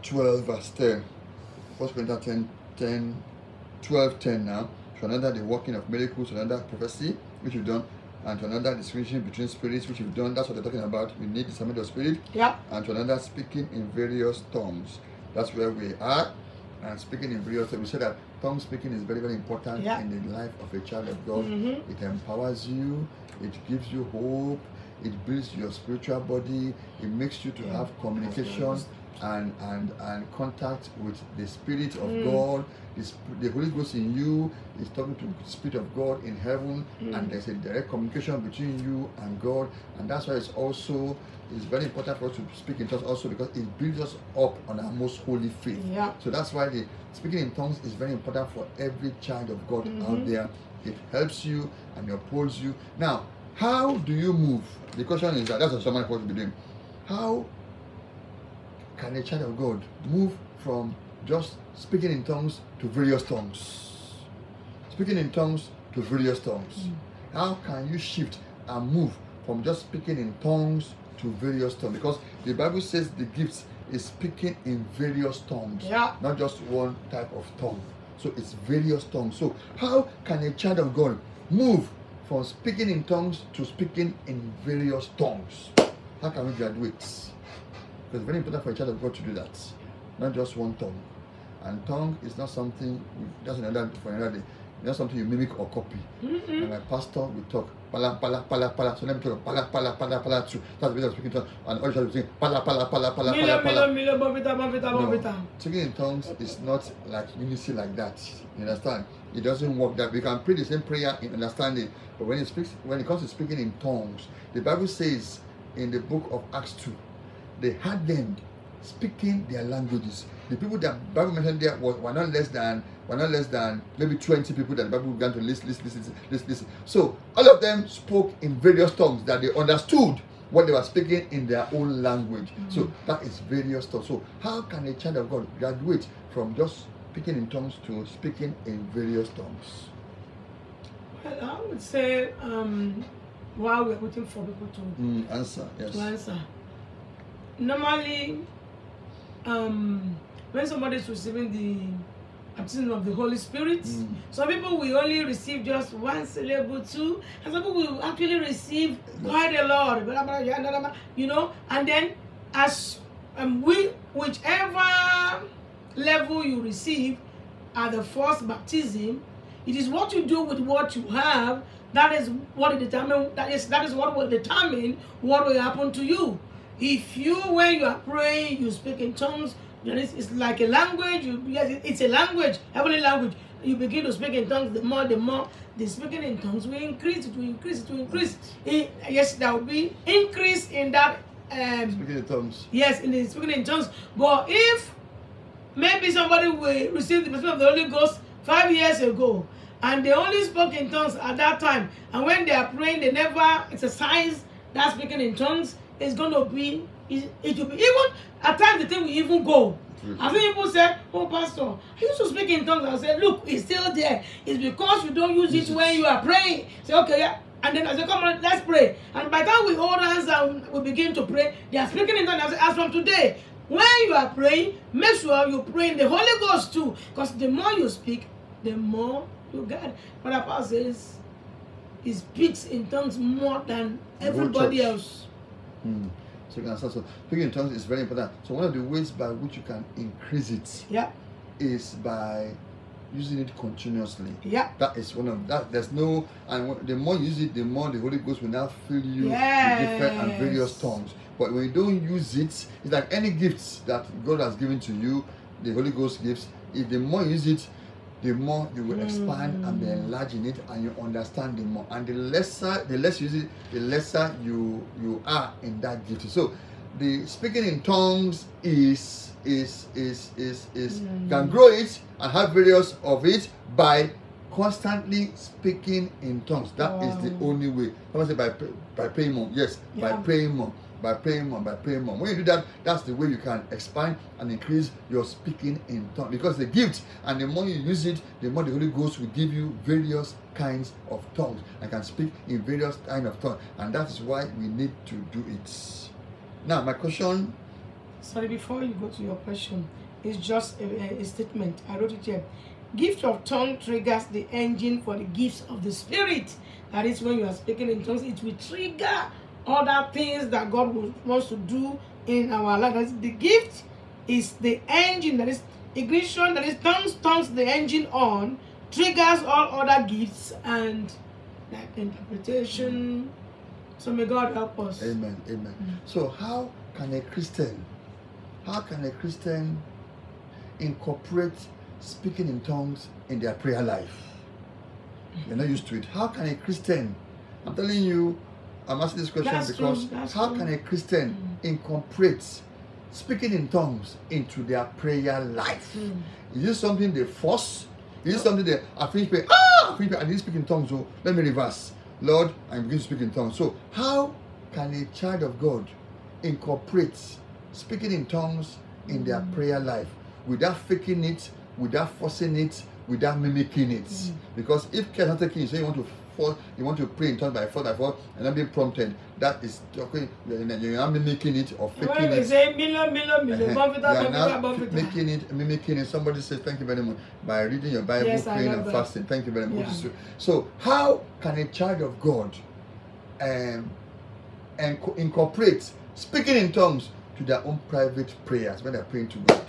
12, verse 10. First Corinthians 10, 10 12, 10 now. To another, the working of miracles, to another, prophecy, which you've done, and to another, distinction between spirits, which you've done. That's what they're talking about. We need discernment of the spirit Yeah. and to another speaking in various tongues. that's where we are. And speaking in various we said that tongue speaking is very, very important Yeah. in the life of a child of God. Mhm. It empowers you, it gives you hope, it builds your spiritual body, it makes you to have communication and, and and contact with the Spirit of Mm. God. The, the Holy Ghost in you is talking to the Spirit of God in heaven, Mm. and there's a direct communication between you and God, and that's why it's also it's very important for us to speak in tongues also because it builds us up on our most holy faith. Yeah. So that's why the speaking in tongues is very important for every child of God out Mhm. there. It helps you and it upholds you. Now, how do you move? The question is that that's what someone supposed to be doing. How can a child of God move from just speaking in tongues to various tongues? Speaking in tongues to various tongues. Mm. How can you shift and move from just speaking in tongues to various tongues? Because the Bible says the gifts is speaking in various tongues, Yeah. not just one type of tongue. So it's various tongues. So how can a child of God move from speaking in tongues to speaking in various tongues? How can we graduate? Because it's very important for a child of God to do that, not just one tongue. And tongue is not something that's another for another day. It's not something you mimic or copy. Mm-hmm. And my pastor will talk pala pala pala pala. So let me talk pala pala pala pala too. That's the way I'm speaking tongue. And all you have to say pala pala pala pala pala pala. Milo, Milo, Bobita, Bobita, No, speaking in tongues is not like unity like that. You understand? It doesn't work that we can pray the same prayer in understanding, but when it speaks, when it comes to speaking in tongues, the Bible says in the book of Acts two, they had them speaking their languages. The people that Bible mentioned there was, were not less than were not less than maybe 20 people that the Bible began to list, list, list, list, list. So all of them spoke in various tongues that they understood what they were speaking in their own language. So that is various tongues. So how can a child of God graduate from just speaking in tongues to speaking in various tongues? Well, I would say um, while we're waiting for people to Mm, answer yes. to answer. Normally, um, when somebody is receiving the baptism of the Holy Spirit, Mm. some people will only receive just one syllable, two, and some people will actually receive quite a lot. You know, and then as um, we, whichever level you receive at the first baptism, it is what you do with what you have that is what determine that is that is what will determine what will happen to you if you when you are praying you speak in tongues then it's, it's like a language you yes it's a language heavenly language you begin to speak in tongues the more the more the speaking in tongues will increase it will increase it will increase it, yes there will be increase in that um Speaking in tongues. Yes, in the speaking in tongues. But if maybe somebody will receive the baptism of the Holy Ghost five years ago, and they only spoke in tongues at that time, and when they are praying, they never exercise that speaking in tongues, it's going to be, it, it will be, even at times the thing will even go. I think people say, Oh, Pastor, I used to speak in tongues. I said, Look, it's still there. It's because you don't use it when you are praying. Say, Okay, yeah. And then I say, Come on, let's pray. And by the time we hold hands and we begin to pray, they are speaking in tongues. I say, As from today, when you are praying, make sure you pray in the Holy Ghost too. Because the more you speak, the more you get. But the Paul says, He speaks in tongues more than everybody else. Mm. So you can understand. So speaking in tongues is very important. So one of the ways by which you can increase it Yeah, is by using it continuously. yeah. That is one of that. There's no, and the more you use it, the more the Holy Ghost will now fill you with different and various tongues. But when you don't use it, it's like any gifts that God has given to you, the Holy Ghost gives. If the more you use it, the more you will expand and be enlarged in it, and you understand the more. And the lesser, the less you use it, the lesser you you are in that gift. So, the speaking in tongues is is is is is can grow it and have various of it by constantly speaking in tongues. That is the Wow. only way. Someone say by by praying more. Yes, by Yeah. praying more. By praying more, by praying more. When you do that, that's the way you can expand and increase your speaking in tongues. Because the gift, and the more you use it, the more the Holy Ghost will give you various kinds of tongues and can speak in various kind of tongues. And that is why we need to do it. Now, my question Sorry, before you go to your question, it's just a, a, statement. I wrote it here. Gift of tongue triggers the engine for the gifts of the spirit. That is when you are speaking in tongues, it will trigger other things that God wants to do in our life. That's the gift is the engine that is ignition that is turns turns the engine on, triggers all other gifts and like interpretation. So may God help us. Amen. Amen. So how can a Christian, how can a Christian incorporate speaking in tongues in their prayer life? They're not used to it. How can a Christian, I'm telling you, I'm asking this question That's true, because that's how true. can a Christian incorporate speaking in tongues into their prayer life? Mm. Is this something they force? Is this something they I finish praying? Ah, I finish praying. I didn't speak in tongues. So let me reverse. Lord, I begin to speak in tongues. So how can a child of God incorporate speaking in tongues in their prayer life without faking it, without forcing it, without mimicking it? Because if care is not taking it, so you want to you want to pray in tongues by force by force and not being prompted, that is okay. You're not mimicking it or faking it. say million, million, million, bonfita, You are bonfita, now bonfita. making it, mimicking it. Somebody says, Thank you very much. By reading your Bible, Yes, praying and that. fasting. Thank you very much. Yeah. So, how can a child of God um, and incorporate speaking in tongues to their own private prayers when they're praying to God?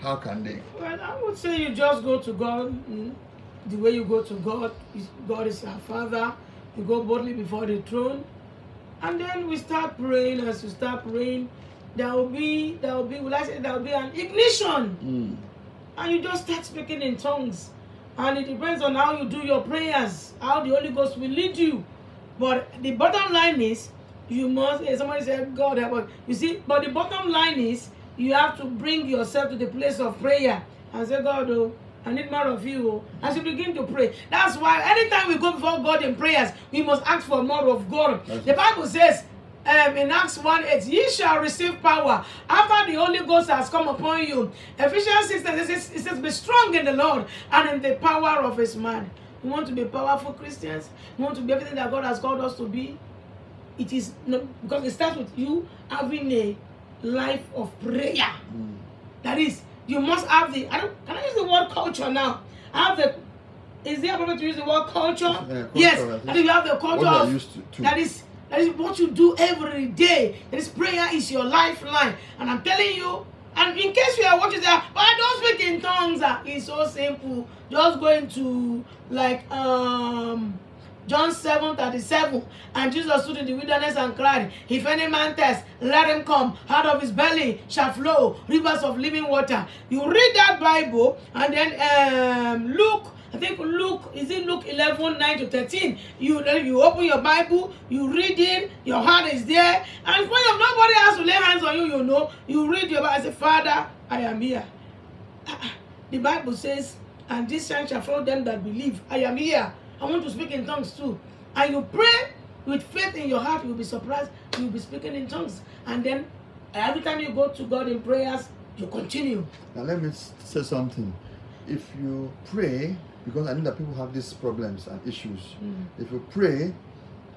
How can they? Well, I would say you just go to God mm, the way you go to God. is- God is our Father. You go boldly before the throne, and then we start praying. As you start praying, there will be there will be will I say there will be an ignition, and you just start speaking in tongues. And it depends on how you do your prayers, how the Holy Ghost will lead you. But the bottom line is you must eh, somebody said God help us. You see, but the bottom line is you have to bring yourself to the place of prayer and say, God, oh, I need more of you. As you begin to pray. That's why anytime we go before God in prayers, we must ask for more of God. That's the Bible says um, in Acts 1 8, ye shall receive power after the Holy Ghost has come upon you. Ephesians 6 it says, it says, Be strong in the Lord and in the power of his man. We want to be powerful Christians. We want to be everything that God has called us to be. It is no, because it starts with you having a life of prayer. That is, you must have the. I don't. Can I use the word culture now? I have the. Is it appropriate to use the word culture? Yeah, culture, yes. least is, you have the culture of. used to- to. That is. That is what you do every day. That is prayer is your lifeline. And I'm telling you, and in case you are watching that, but I don't speak in tongues. ah, It's so simple. Just going to like um John 7 37. And Jesus stood in the wilderness and cried, If any man thirst, let him come. Out of his belly shall flow rivers of living water. You read that Bible, and then um, Luke, I think Luke, is it Luke 11 9 to 13? You, you open your Bible, you read it, your heart is there. And when nobody has to lay hands on you, you know, you read your Bible, say, Father, I am here. The Bible says, and this sign shall follow them that believe. I am here. I want to speak in tongues too. And you pray with faith in your heart, you'll be surprised. You'll be speaking in tongues. And then every time you go to God in prayers, you continue. Now let me say something. If you pray, because I know that people have these problems and issues. Mm. If you pray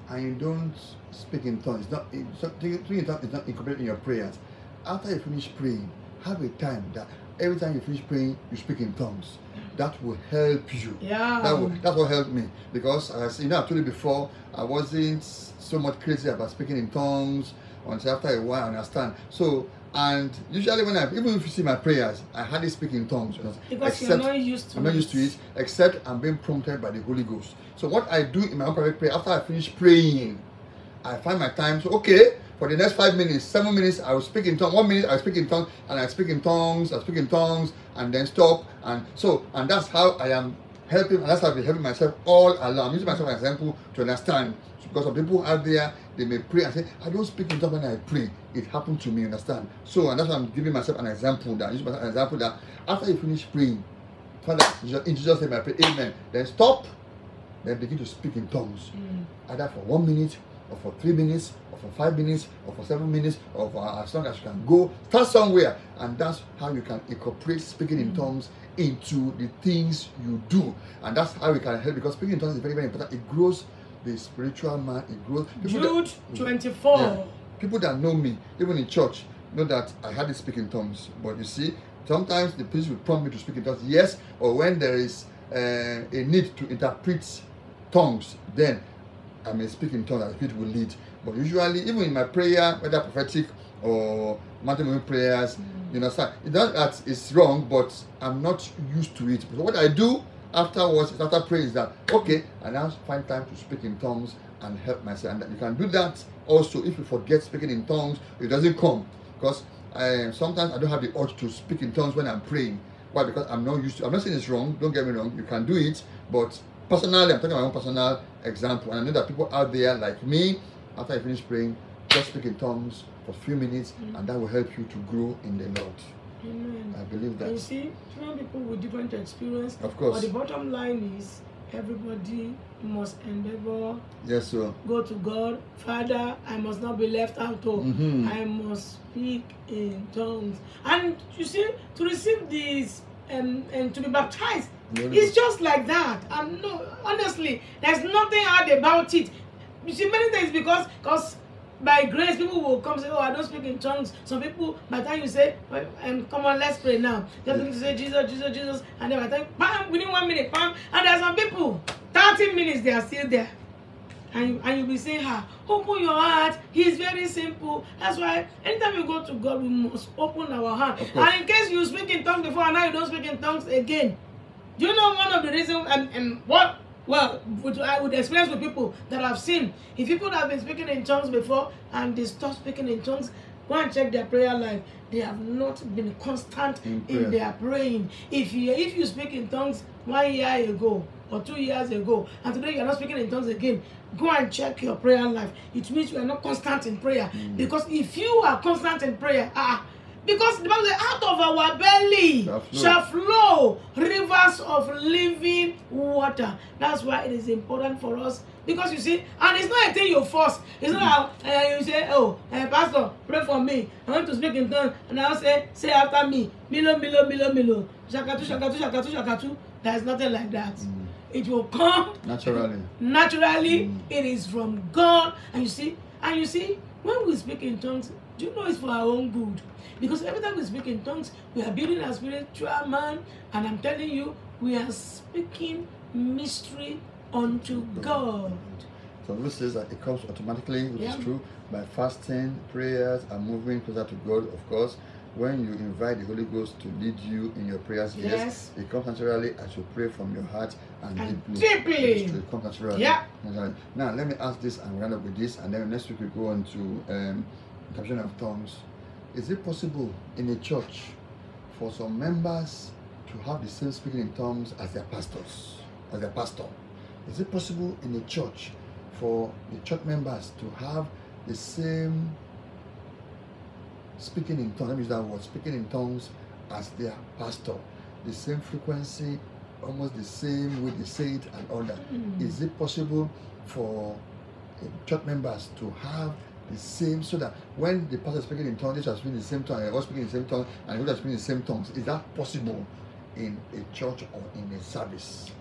and you don't speak in tongues, it's not, it's not in tongues is not incorporated in your prayers. After you finish praying, have a time that every time you finish praying, you speak in tongues. That will help you. Yeah. That will, that's what helped me because as you know, I told you before, I wasn't so much crazy about speaking in tongues until after a while I understand. So and usually when I even if you see my prayers, I hardly speak in tongues. you know, Because you're not used to I'm not used to it, except I'm being prompted by the Holy Ghost. So what I do in my own private prayer after I finish praying, I find my time. So okay, for the next five minutes, seven minutes, I will speak in tongues. One minute I speak in tongues, and I speak in tongues. I speak in tongues, and then stop. And so, and that's how I am helping. And that's how I've been helping myself all along. I'm using myself as an example to understand. Because some people out there, they may pray and say, I don't speak in tongues when I pray. It happened to me, understand? So, and that's why I'm giving myself an example that, using myself an example that after you finish praying, Father, in Jesus' name I pray, Amen. Then stop, then begin to speak in tongues mm. either for one minute or for three minutes for five minutes or for seven minutes or for as long as you can go start somewhere and that's how you can incorporate speaking in tongues into the things you do and that's how we can help because speaking in tongues is very very important it grows the spiritual man it grows people that- Jude 24. yeah. People that know me, even in church, know that I hardly speak in tongues. But you see, sometimes the priest will prompt me to speak in tongues. Yes, or when there is uh, a need to interpret tongues, then I may speak in tongues and the spirit will lead. But usually, even in my prayer, whether prophetic or mountain moving prayers. You understand? It's not that it's wrong, but I'm not used to it. So what I do afterwards, after praying, is that okay, I now find time to speak in tongues and help myself. And you can do that also if you forget speaking in tongues, it doesn't come because I, sometimes I don't have the urge to speak in tongues when I'm praying. Why? Because I'm not used to. I'm not saying it's wrong. Don't get me wrong. You can do it, but personally, I'm talking my own personal example, and I know that people out there like me, after I finish praying, just speak in tongues for a few minutes, and that will help you to grow in the Lord. Amen. I believe And you that. see, different people with different experience. Of course. But the bottom line is everybody must endeavor, Yes, sir. go to God. Father, I must not be left out. Oh, Mhm. I must speak in tongues. And you see, to receive this um, and to be baptized, Very it's good. just like that. And no, honestly, there's nothing hard about it. You see, many things because because by grace people will come say, Oh, I don't speak in tongues. Some people by the time you say, well, um, come on, let's pray now. Just begin to say Jesus, Jesus, Jesus, and then by the time bam, within one minute, bam, and there's some people, 30 minutes they are still there. And you, and you be saying, ah, open your heart. He's very simple. That's why anytime you go to God, we must open our heart. And in case you speak in tongues before and now you don't speak in tongues again, do you know one of the reasons and, and what well I would experience with people that I've seen if people that have been speaking in tongues before and they stop speaking in tongues go and check their prayer life. They have not been constant In in, their praying. If you if you speak in tongues one year ago or two years ago and today you are not speaking in tongues again go and check your prayer life. It means you are not constant in prayer. Because if you are constant in prayer ah because the bible say out of our belly Shall flow. shall flow rivers of living water. That's why it is important for us. Because you see and it's not a thing you force. It's not how uh, you say oh uh, pastor pray for me. I want to speak in tongues. And i say say after me. Milo milo milo milo. Shakatu shakatu shakatu shakatu. There is nothing like that. It will come Naturally. naturally. Mm. it is from god. And you see and you see when we speak in tongues do you know it's for our own good because every time we speak in tongues we are building our spiritual man and i'm telling you we are speaking mystery unto god So Bible says that it comes automatically, which Yeah. is true, by fasting, prayers, and moving closer to God, of course. When you invite the Holy Ghost to lead you in your prayers, yes, Yes. it comes naturally as you pray from your heart and, And deeply. deeply. It comes naturally. Yeah. Naturally. Now, let me ask this and round up with this, and then next week we go on to um, interpretation of tongues. Is it possible in a church for some members to have the same speaking in tongues as their pastors, as their pastor? Is it possible in a church for the church members to have the same speaking in tongues? Let me use that word, speaking in tongues as their pastor, the same frequency, almost the same way they say it and all that. Mm. Is it possible for uh, church members to have the same so that when the pastor is speaking in tongues, they are speaking the same tongue, and all speaking the same tongue, and they are speaking the same tongues? Is that possible in a church or in a service?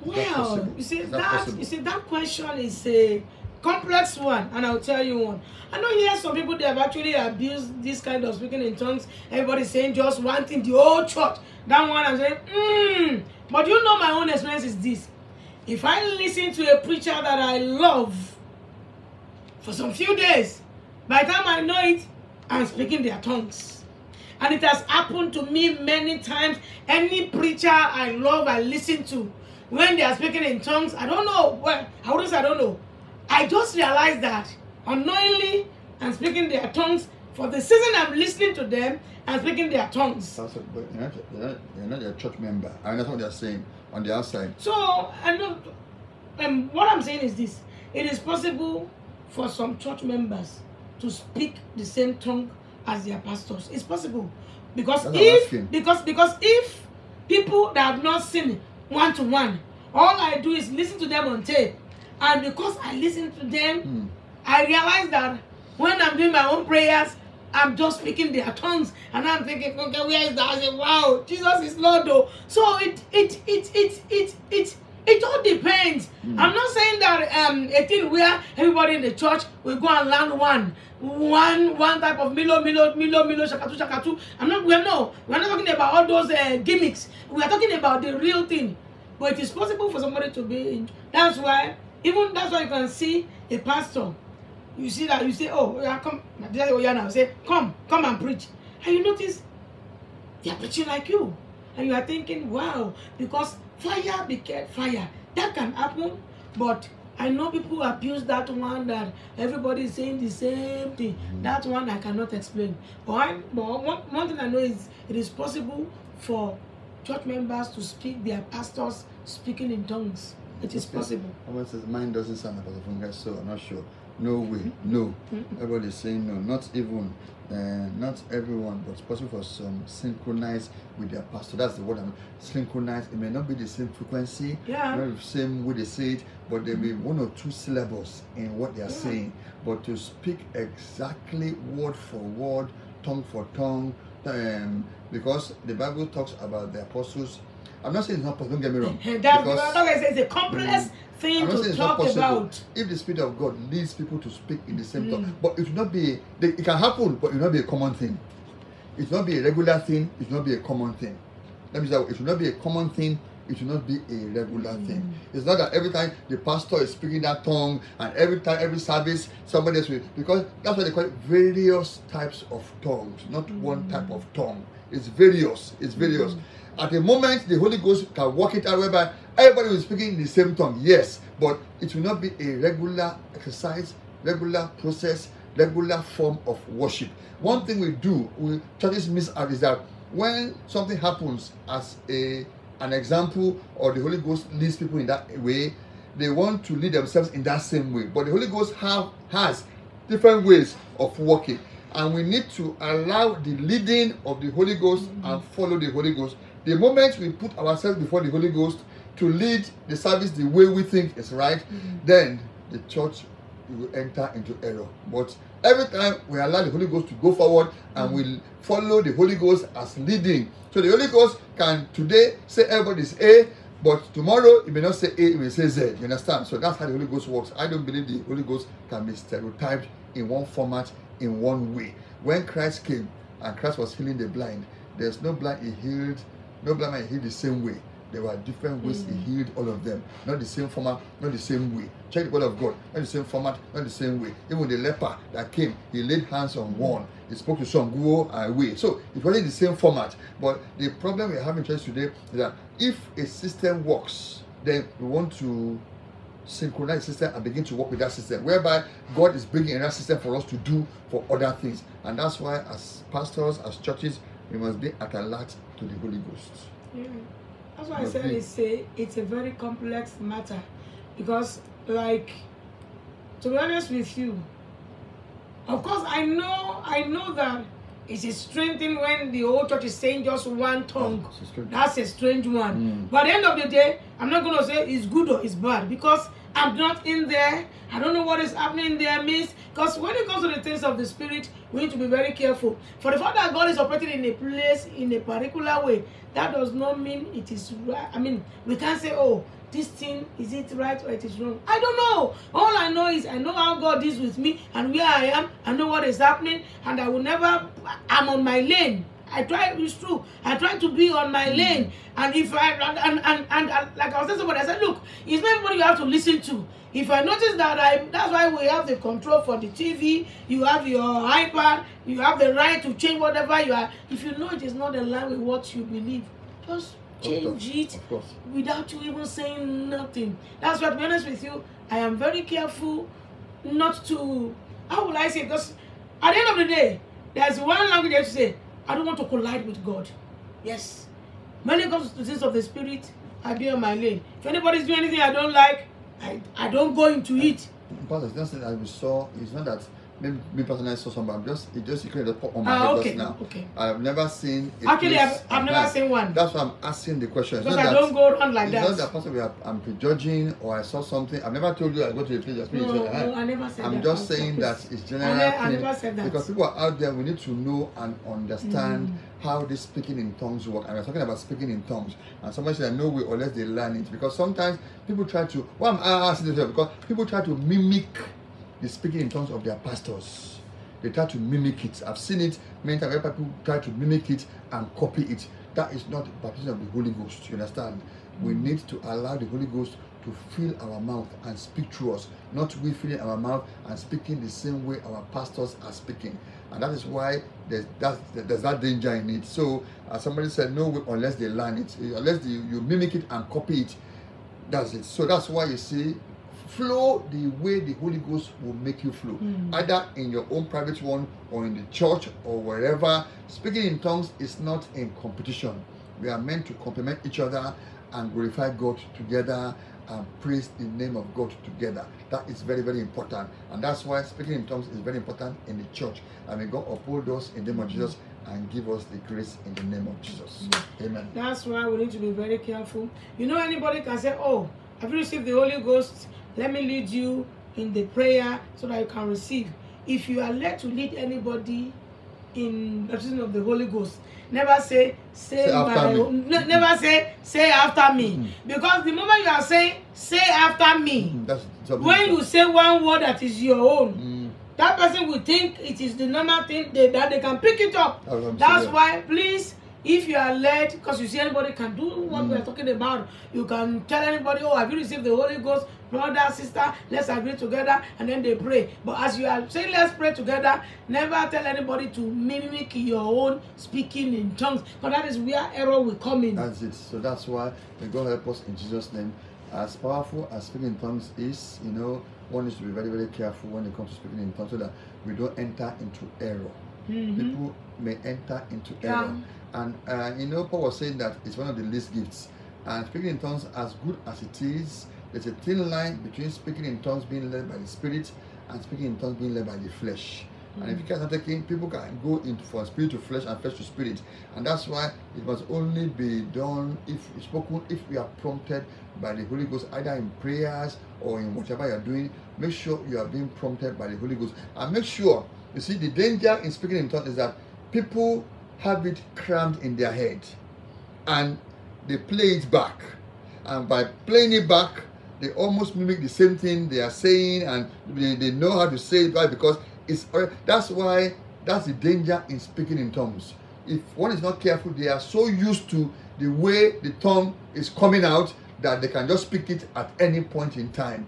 That Well, you see Is that, possible? you see that question is a complex one, and I'll tell you one. I know here some people they have actually abused this kind of speaking in tongues. Everybody saying just one thing, the whole church. That one I'm saying, mm. But you know my own experience is this. If I listen to a preacher that I love for some few days, by the time I know it, I'm speaking their tongues. And it has happened to me many times. Any preacher I love, I listen to, when they are speaking in tongues, I don't know. Well, I wouldn't say I don't know. I just realized that unknowingly, I'm speaking their tongues. For the season I'm listening to them, I'm speaking their tongues. That's it, but you're not, you're, not, you're not a church member. I that's what they're saying on the outside. So, I know, um, what I'm saying is this: it is possible for some church members to speak the same tongue as their pastors. It's possible because That's if because because if people that have not seen one to one, all I do is listen to them on tape, and because I listen to them, Hmm. I realize that when I'm doing my own prayers, I'm just speaking their tongues, and I'm thinking, okay, where is that? I say, wow, Jesus is Lord, though. So it, it, it, it, it, it, it all depends. I'm not saying that um a thing where everybody in the church will go and learn one, one, one type of milo, milo, milo, milo, shakatu, shakatu. I'm not. We're no. We're not talking about all those uh, gimmicks. We are talking about the real thing. But it is possible for somebody to be. In, that's why even that's why you can see a pastor you see that you say oh yeah come oh now say come come and preach and you notice they are preaching like you and you are thinking wow because fire became fire that can happen but I know people abuse that one that everybody is saying the same thing. Mm-hmm. That one I cannot explain. But, I, but one, one thing I know is it is possible for church members to speak their pastors speaking in tongues. It is possible. Someone says mine doesn't sound like Pastor Funke, so I'm not sure. No way, no. Everybody's saying no. Not even, uh, not everyone, but it's possible for some synchronize with their pastor. That's the word I'm synchronize. It may not be the same frequency, Yeah. not the same way they say it, but there may be one or two syllables in what they are Yeah. saying. But to speak exactly word for word, tongue for tongue, um, because the Bible talks about the apostles. I'm not saying it's not possible. Don't get me wrong. [LAUGHS] That's because- because, like I say, it's a complex thing not saying to talk about. If the Spirit of God leads people to speak in the same Mm. tongue, but it will not be, they- it can happen, but it will not be a common thing. It will not be a regular thing, it will not be a common thing. Let me say, it will not be a common thing, it will not be a regular thing. Mm. It's not that every time the pastor is speaking that tongue and every time, every service, somebody else will, because that's what they call it various types of tongues, not one type of tongue. It's various, it's various. At the moment, the Holy Ghost can work it out whereby everybody will be speaking in the same tongue, yes, but it will not be a regular exercise, regular process, regular form of worship. One thing we do, we churches miss out is that when something happens as a an example or the Holy Ghost leads people in that way, they want to lead themselves in that same way. But the Holy Ghost have has different ways of working. And we need to allow the leading of the Holy Ghost and follow the Holy Ghost. The moment we put ourselves before the Holy Ghost to lead the service the way we think is right, then the church will enter into error. But every time we allow the Holy Ghost to go forward and we follow the Holy Ghost as leading. So the Holy Ghost can today say everybody is A, but tomorrow it may not say A, it may say Z. You understand? So that's how the Holy Ghost works. I don't believe the Holy Ghost can be stereotyped in one format, in one way. When Christ came and Christ was healing the blind, there's no blind he healed, no blind man healed the same way. There were different ways he mm. healed all of them. Not the same format, not the same way. Check the word of God. Not the same format, not the same way. Even the leper that came, he laid hands on mm. one. He spoke to some, go away. So it wasn't the same format. But the problem we have in church today is that if a system works, then we want to synchronize the system and begin to work with that system, whereby God is bringing another system for us to do for other things. And that's why, as pastors, as churches, we must be at alert to the Holy Ghost. Yeah. That's why I said it's a it's a very complex matter because like to be honest with you, of course I know I know that it's a strange thing when the whole church is saying just one tongue. Oh, strange. That's a strange one. Mm. But at the end of the day, I'm not gonna say it's good or it's bad because I'm not in there. I don't know what is happening in their midst. Because when it comes to the things of the spirit, we need to be very careful. For the fact that God is operating in a place in a particular way, that does not mean it is right. I mean, we can't say, oh, this thing is it right or it is wrong. I don't know. All I know is I know how God is with me and where I am. I know what is happening, and I will never. I'm on my lane. I try. It's true. I try to be on my lane, and if I and and, and, and, like I was telling somebody, I said, look, it's not everybody you have to listen to. If I notice that I, that's why we have the control for the TV. You have your iPad. You have the right to change whatever you are. If you know it is not in line with what you believe, just change it without you even saying nothing. That's why, to be honest with you, I am very careful not to. How will I say? Because at the end of the day, there's one language you say, I don't want to collide with God. Yes. When it comes to things of the spirit, I be on my lane. If anybody's doing anything I don't like, I, I don't go into it. Pastor, it's not that we saw. It's not that maybe me personally saw something. I'm just it just of pop on my Ah, head okay, just now. okay. I've never seen. A Actually, I've, I've never seen one. That's why I'm asking the question. Because I that- don't go around like it's that. not that possibly I'm, I'm prejudging or I saw something. I've never told you I go to a place just me. No, no. I never said I'm that. just I'm saying that it's general I ne- I never said that. because people are out there. We need to know and understand Mm. how this speaking in tongues work. And we're talking about speaking in tongues. And somebody said, "No way, unless they learn it." Because sometimes people try to. Why am I asking this? Because people try to mimic the speaking in tongues of their pastors. They try to mimic it. I've seen it many times where people try to mimic it and copy it. That is not the baptism of the Holy Ghost. You understand? We mm. need to allow the Holy Ghost to fill our mouth and speak through us, not we filling our mouth and speaking the same way our pastors are speaking. And that is why there's that there's that danger in it. So as somebody said, no unless they learn it, unless you, you mimic it and copy it. That's it. So that's why you see flow the way the Holy Ghost will make you flow, hmm. either in your own private one or in the church or wherever. Speaking in tongues is not in competition. We are meant to complement each other and glorify God together and praise the name of God together. That is very, very important. And that's why speaking in tongues is very important in the church. And may God uphold us in the name of hmm. Jesus and give us the grace in the name of Jesus. Hmm. Amen. That's why we need to be very careful. You know, anybody can say, Oh, I've you received the Holy Ghost? Let me lead you in the prayer so that you can receive. If you are led to lead anybody in baptism of the Holy Ghost, never say, say, Say after my, me. ne- never say, say after me. Because the moment you are saying, say after me, Mm, That's when you say one word that is your own, Mm, that person will think it is the normal thing they, that they can pick it up. That's That's why, please, if you are led, because you see anybody can do what we Mm. are talking about, you can tell anybody, oh, have you received the Holy Ghost? Brother, sister, let's agree together, and then they pray. But as you are saying, let's pray together, never tell anybody to mimic your own speaking in tongues, because that is where error will come in. That's it. So that's why may God help us in Jesus' name. As powerful as speaking in tongues is, you know, one needs to be very, very careful when it comes to speaking in tongues so that we don't enter into error. Mhm. People may enter into Yeah. error. And, uh, you know, Paul was saying that it's one of the least gifts. And speaking in tongues, as good as it is, there's a thin line between speaking in tongues being led by the Spirit and speaking in tongues being led by the flesh. And if you guys are taking, people can go into from spirit to flesh and flesh to spirit, and that's why it must only be done if spoken if we are prompted by the Holy Ghost, either in prayers or in whatever you are doing. Make sure you are being prompted by the Holy Ghost, and make sure you see the danger in speaking in tongues is that people have it crammed in their head, and they play it back, and by playing it back, they almost mimic the same thing they are saying, and they, they know how to say it right because it's uh, that's why that's the danger in speaking in tongues. If one is not careful, they are so used to the way the tongue is coming out that they can just speak it at any point in time.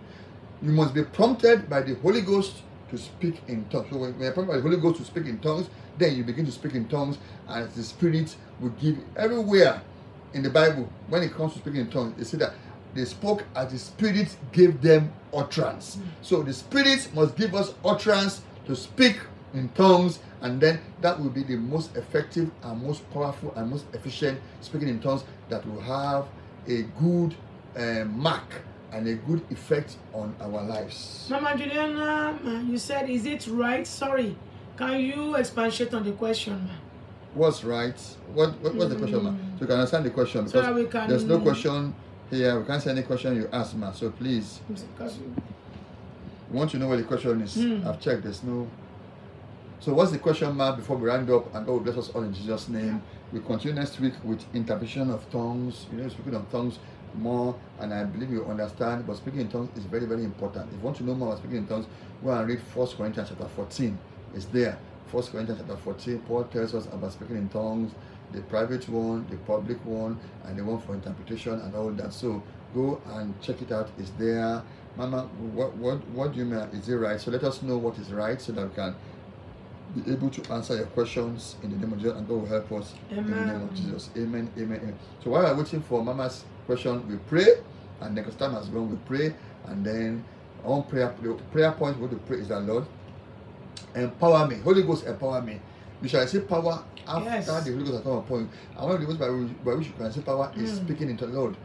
You must be prompted by the Holy Ghost to speak in tongues. So when you're prompted by the Holy Ghost to speak in tongues, then you begin to speak in tongues, and the Spirit will give everywhere in the Bible when it comes to speaking in tongues. They say that they spoke as the Spirit gave them utterance. So the Spirit must give us utterance to speak in tongues, and then that will be the most effective and most powerful and most efficient speaking in tongues that will have a good uh, mark and a good effect on our lives. Mama Juliana, you said, is it right? Sorry. Can you expatiate on the question, ma? What's right? What, what what's the question, ma? So you can understand the question So we can- there's no question here. We can't say any question you ask, ma. So please, we want to know what the question is. Hmm. I've checked. There's no. So what's the question, ma? Before we round up, and God will bless us all in Jesus' name. We continue next week with interpretation of tongues. You know, speaking of tongues more, and I believe you understand. But speaking in tongues is very, very important. If you want to know more about speaking in tongues, go and read First Corinthians chapter 14. It's there. First Corinthians chapter 14. Paul tells us about speaking in tongues, the private one, the public one, and the one for interpretation and all that. So go and check it out. It's there. Mama, what what what do you mean? Is it right? So let us know what is right so that we can be able to answer your questions in the name of Jesus and God will help us in the name of Jesus. Amen. Amen. Amen. So while we're waiting for Mama's question, we pray, and next time has gone, we pray, and then on prayer the prayer point we want to pray is that Lord, empower me. Holy Ghost, empower me. You shall receive power after Yes. the Holy Ghost has come upon you. And one of the ways by which, by which you can receive power is Mm. speaking into the Lord.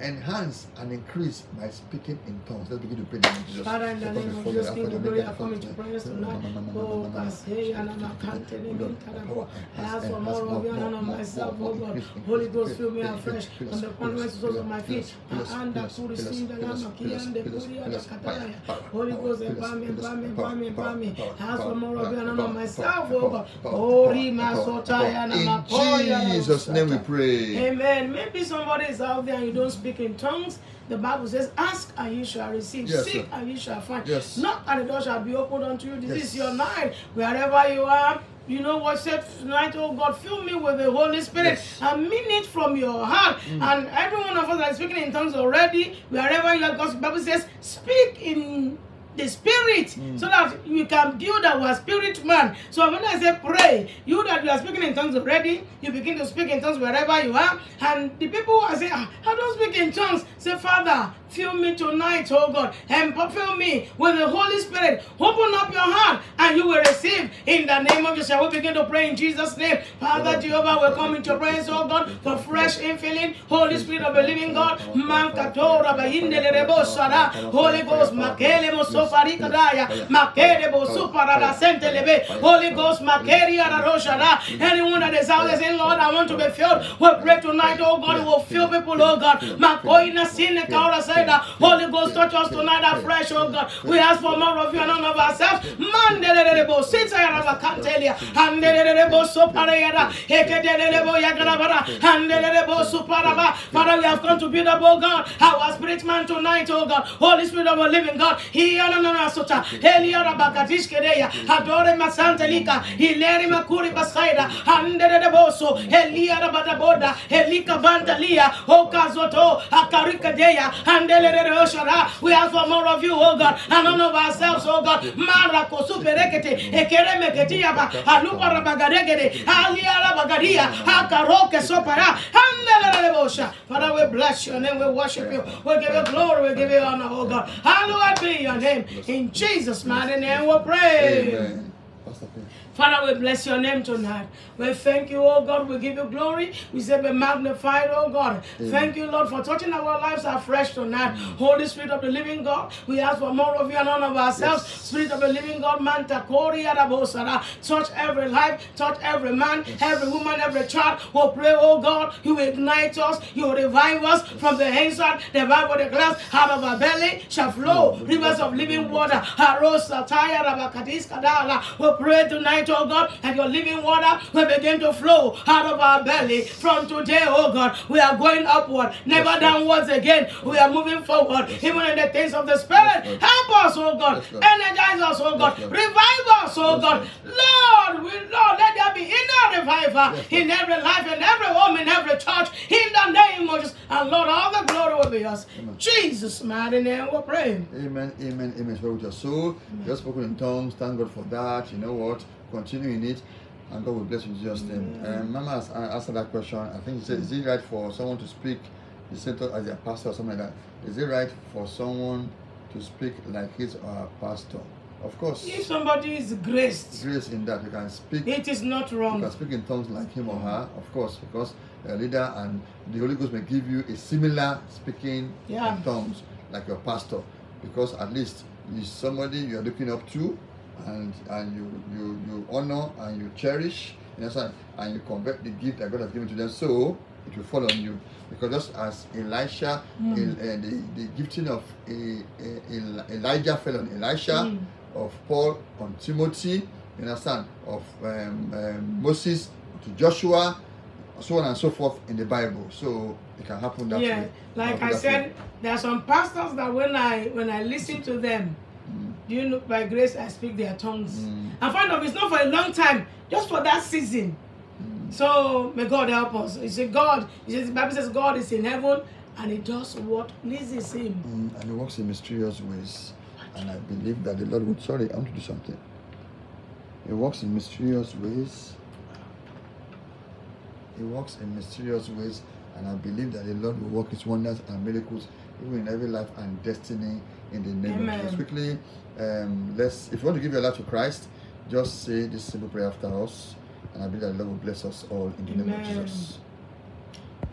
Enhance and increase my speaking in tongues. Let's begin to pray in the of Jesus. Father, in the name of Jesus, King of glory, maker I of come into prayers tonight. Oh, Kasei, Ananakante, Lord, power, I ask for more of you and on myself, oh God. Holy Ghost, fill me afresh the increase, corner to soles of my feet. increase, And the ah, increase, Kuri increase, Sinda Lama increase, Kian, the increase, Kuri increase, Adakatalaya. Holy Ghost, empower me, empower me, empower me, empower me. I ask for more of you and on myself, oh God. power, Masotaya, In Jesus' name we pray. Amen. Maybe somebody is out there and you don't speak in tongues. The Bible says, Ask and you shall receive, Yes, seek sir. and you shall find. Yes. Knock and the door shall be opened unto you. This Yes. is your night. Wherever you are, You know what said tonight, oh God, fill me with the Holy Spirit Yes. and mean it from your heart. Mm. And every one of us that is speaking in tongues already, wherever you are, because the Bible says, speak in the spirit so that you can build our spirit man. So when I say pray, you that you are speaking in tongues already, you begin to speak in tongues wherever you are. And the people who are saying, "Ah, I don't speak in tongues, say, Father, fill me tonight, oh God, and fill me with the Holy Spirit. Open up your heart and you will receive in the name of Jesus. We begin to pray in Jesus' name? Father Jehovah, we come into praise, oh God, for fresh infilling. Holy Spirit of the living God, Mankatora Bahinde Rebo Sara, Holy Ghost, Makele Mosopari Kadaya, Makede Bosuparada Sentelebe, Holy Ghost, Makeri Araroshara. Anyone that is out there saying, Lord, I want to be filled, we pray tonight, oh God, we will fill people, oh God. Makoina Sine Kaura Saida, Holy Ghost, touch us tonight afresh, oh God. We ask for more of you and none of ourselves. Mandelebo, Sita Yaraba Cantelia, Handelebo Soparayada, Ekedelebo Yagarabara, Handelebo Suparaba. Father, we have come to build up, oh God, our spirit man tonight, oh God. Holy Spirit of a living God, He Anana Sota, Heliara Bakatishkedeya, Adore Masantelika, Hileri Makuri Basaida, Handelebo So, Heliara Badaboda, Helika Bandalia, Okazoto, Akarika Deya, Handelere Oshara. We ask for more of you, oh God, and none of ourselves, oh God. Marako Superekete, Ekereme Ketiaba, Alupara Bagaregede, Aliara Bagaria, Akaroke Sopara, Handelere Osha. Father, we bless your name, we worship you, we give you glory, we give you honor, oh God. Hallowed be your name. In Jesus' mighty name we pray. Amen. Father, we bless your name tonight. We thank you, oh God. We give you glory. We say, be magnified, oh God. Thank you, Lord, for touching our lives afresh tonight. Holy Spirit of the living God, we ask for more of you and none of ourselves. Yes. Spirit of the living God, Arabosara. Touch every life, touch every man, every woman, every child. We pray, oh God, you ignite us, you revive us from the inside. The Bible declares, out of our belly shall flow rivers of living water. Harosa Taya Rabakatis Kadala. We pray tonight, oh God, and your living water will begin to flow out of our belly. From today, oh God, we are going upward, never Yes, downwards again. We are moving forward, even in the things of the Spirit. Yes, Help us, oh God. Yes, Energize us, oh God. Yes, Revive us, oh Yes, God. Lord, we Lord, let there be inner revival Yes, in every life, in every home, in every church, in the name of Jesus. And Lord, all the glory will be yours. Amen. Jesus' mighty name we pray. Amen, amen, amen. Spirit with your soul. You have spoken in tongues. Thank God for that. You know what? Continue in it. And God will bless you in Jesus' name. Um, Mama has a- answered that question. I think she said, is it right for someone to speak the same thought as their pastor or something like that? Is it right for someone to speak like his or her pastor? Of course, If somebody is graced, grace in that you can speak it is not wrong. you can speak in tongues like him or her, of course, because a leader and the Holy Ghost may give you a similar speaking Yeah. in tongues like your pastor, because at least he's somebody you are looking up to, and and you you you honor and you cherish, you understand, and you convert the gift that God has given to them, so it will fall on you. Because just as Elisha, Mm. El- uh, the, the gifting of uh, uh, Elijah fell on Elisha, Mm. of Paul on Timothy, you understand, of um, um, Moses to Joshua, so on and so forth in the Bible. So it can happen that yeah, way. like I said, way. there are some pastors that when I when I listen to them. Do you know by grace I speak their tongues. Mm. And find out it's not for a long time, just for that season. Mm. So may God help us. He said God, he says, the Bible says God is in heaven and he does what pleases him. Mm, and he works in mysterious ways. And I believe that the Lord would. Sorry, I want to do something. He works in mysterious ways. He works in mysterious ways, and I believe that the Lord will work His wonders and miracles even in every life and destiny in the name Amen. of Jesus. Quickly, um, let's. If you want to give your life to Christ, just say this simple prayer after us, and I believe that the Lord will bless us all in the name of Jesus.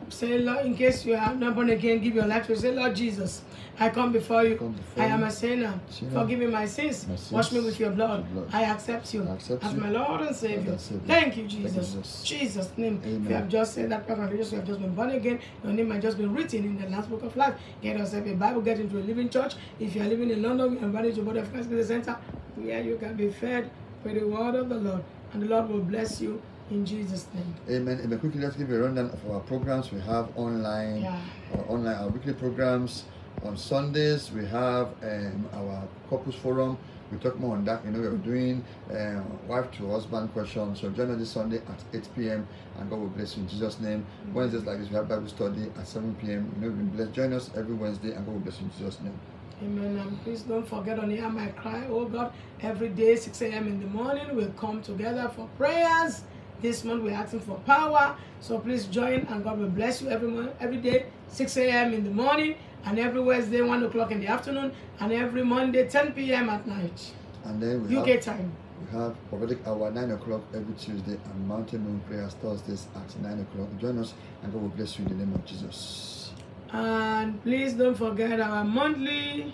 Say, Lord, in case you have not born again, give your life to say, Lord Jesus, I come before you. Come before I am a sinner. Sinner. Forgive me my sins. My sins. Wash me with your blood. Your blood. I accept you I accept as you. my Lord and Savior. Savior. Thank you, Jesus. Jesus. Jesus' name. If you have just said that prayer, you have just been born again. Your name has just been written in the last book of life. Get yourself a Bible, get into a living church. If you are living in London, you are invited to Body of Christ Business Center, where you can be fed with the word of the Lord. And the Lord will bless you in Jesus' name. Amen. Amen. Quickly, let's give a rundown of our programs. We have online, Yeah. our online, our weekly programs. On Sundays, we have um, our couples forum We talk more on that. You know, we're doing uh, wife to husband questions. So join us this Sunday at 8 p.m. and God will bless you in Jesus' name. Wednesdays like this, we have Bible study at 7 p.m. You know, we've been blessed. Join us every Wednesday and God will bless you in Jesus' name. Amen. And please don't forget on Hear My Cry, oh God, every day, 6 a.m. in the morning, we'll come together for prayers. This month we're asking for power. So please join and God will bless you every month, every day, 6 a.m. in the morning, and every Wednesday, 1 o'clock in the afternoon, and every Monday, 10 p.m. at night. And then we UK have, time. we have prophetic hour 9 o'clock every Tuesday and mountain moon prayers Thursdays at 9 o'clock. Join us and God will bless you in the name of Jesus. And please don't forget our monthly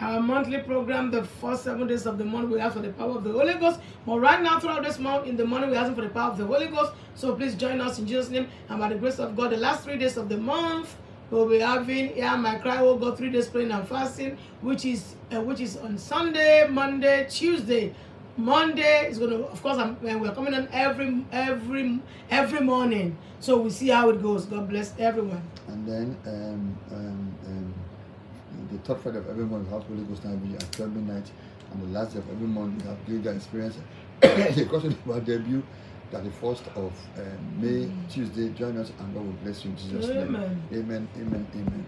our monthly program, the first seven days of the month, we ask for the power of the Holy Ghost. But right now, throughout this month, in the morning, we're asking for the power of the Holy Ghost. So please join us in Jesus' name. And by the grace of God, the last three days of the month, we'll be having yeah, my cry will go three days praying and fasting, which is uh, which is on Sunday, Monday, Tuesday. Monday is gonna, of course, I'm, uh, we're coming on every every every morning. So we see how it goes. God bless everyone. And then um, um, um, the third Friday of every month we have Holy Ghost night vigil at 12 midnight. And the last day of every month we have Gilgal experience. the question of our debut that the first of um, May, Tuesday. Join us and God will bless you in Jesus' name. Amen. Amen. Amen. Amen.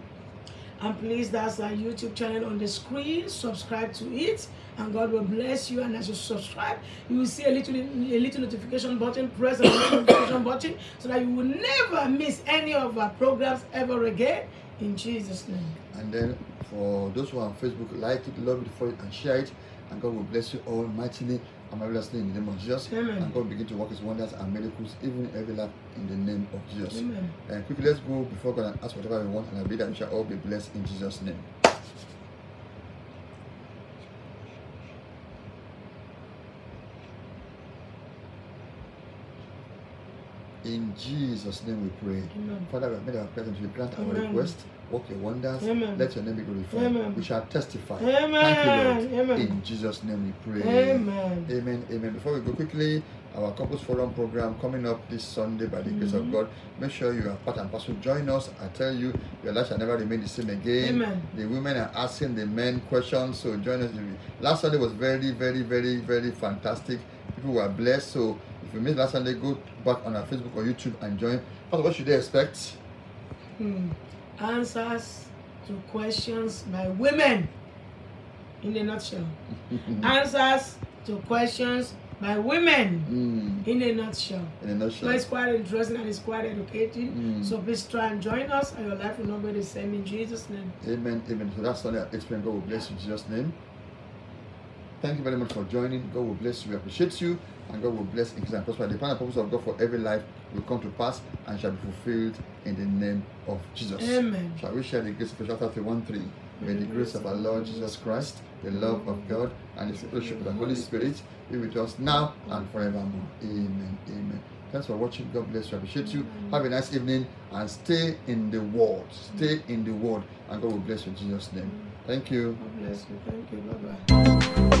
And please, that's our YouTube channel on the screen. Subscribe to it, and God will bless you. And as you subscribe, you will see a little a little notification button. Press the [COUGHS] notification button so that you will never miss any of our programs ever again. In Jesus' name. And then for those who are on Facebook, like it, love it, follow it, and share it. And God will bless you all mightily and marvelously in the name of Jesus. Amen. And God will begin to work his wonders and miracles even in every life in the name of Jesus. Amen. And quickly, let's go before God and ask whatever we want. And I believe that we shall all be blessed in Jesus' name. In Jesus' name we pray. Amen. Father, we have made our presence. We grant our request. Work your wonders. Amen. Let your name be glorified. Amen. We shall testify. Amen. Thank you, Lord. Amen. In Jesus' name we pray. Amen. Amen. Amen. Before we go quickly, our couples forum program coming up this Sunday by the grace of Mhm. God. Make sure you are part and parcel. Join us. I tell you, your life shall never remain the same again. Amen. The women are asking the men questions, so join us. Last Sunday was very, very, very, very fantastic. People were blessed. So if you missed last Sunday, go back on our Facebook or YouTube and join. What should they expect? Hmm. Answers to questions by women. In a nutshell. [LAUGHS] Answers to questions by women. Mm, In a nutshell. in a nutshell. So it's quite interesting and it's quite educating. Mm. So please try and join us, and your life will not be the same in Jesus' name. Amen. Amen. So that's Sunday at 8 p.m. God will bless you in Jesus' name. Thank you very much for joining. God will bless you. We appreciate you. And God will bless, increase, and prosper. The plan and purpose of God for every life will come to pass and shall be fulfilled in the name of Jesus. Amen. Shall we share the grace of chapter 31 3? May the grace of our Lord Jesus Christ, the love of God, and the fellowship of the Holy Spirit be with us now and forevermore. Amen. Amen. Thanks for watching. God bless you. I appreciate you. Have a nice evening and stay in the Word. Stay in the Word, and God will bless you in Jesus' name. Thank you. God bless you. Thank you. Bye bye.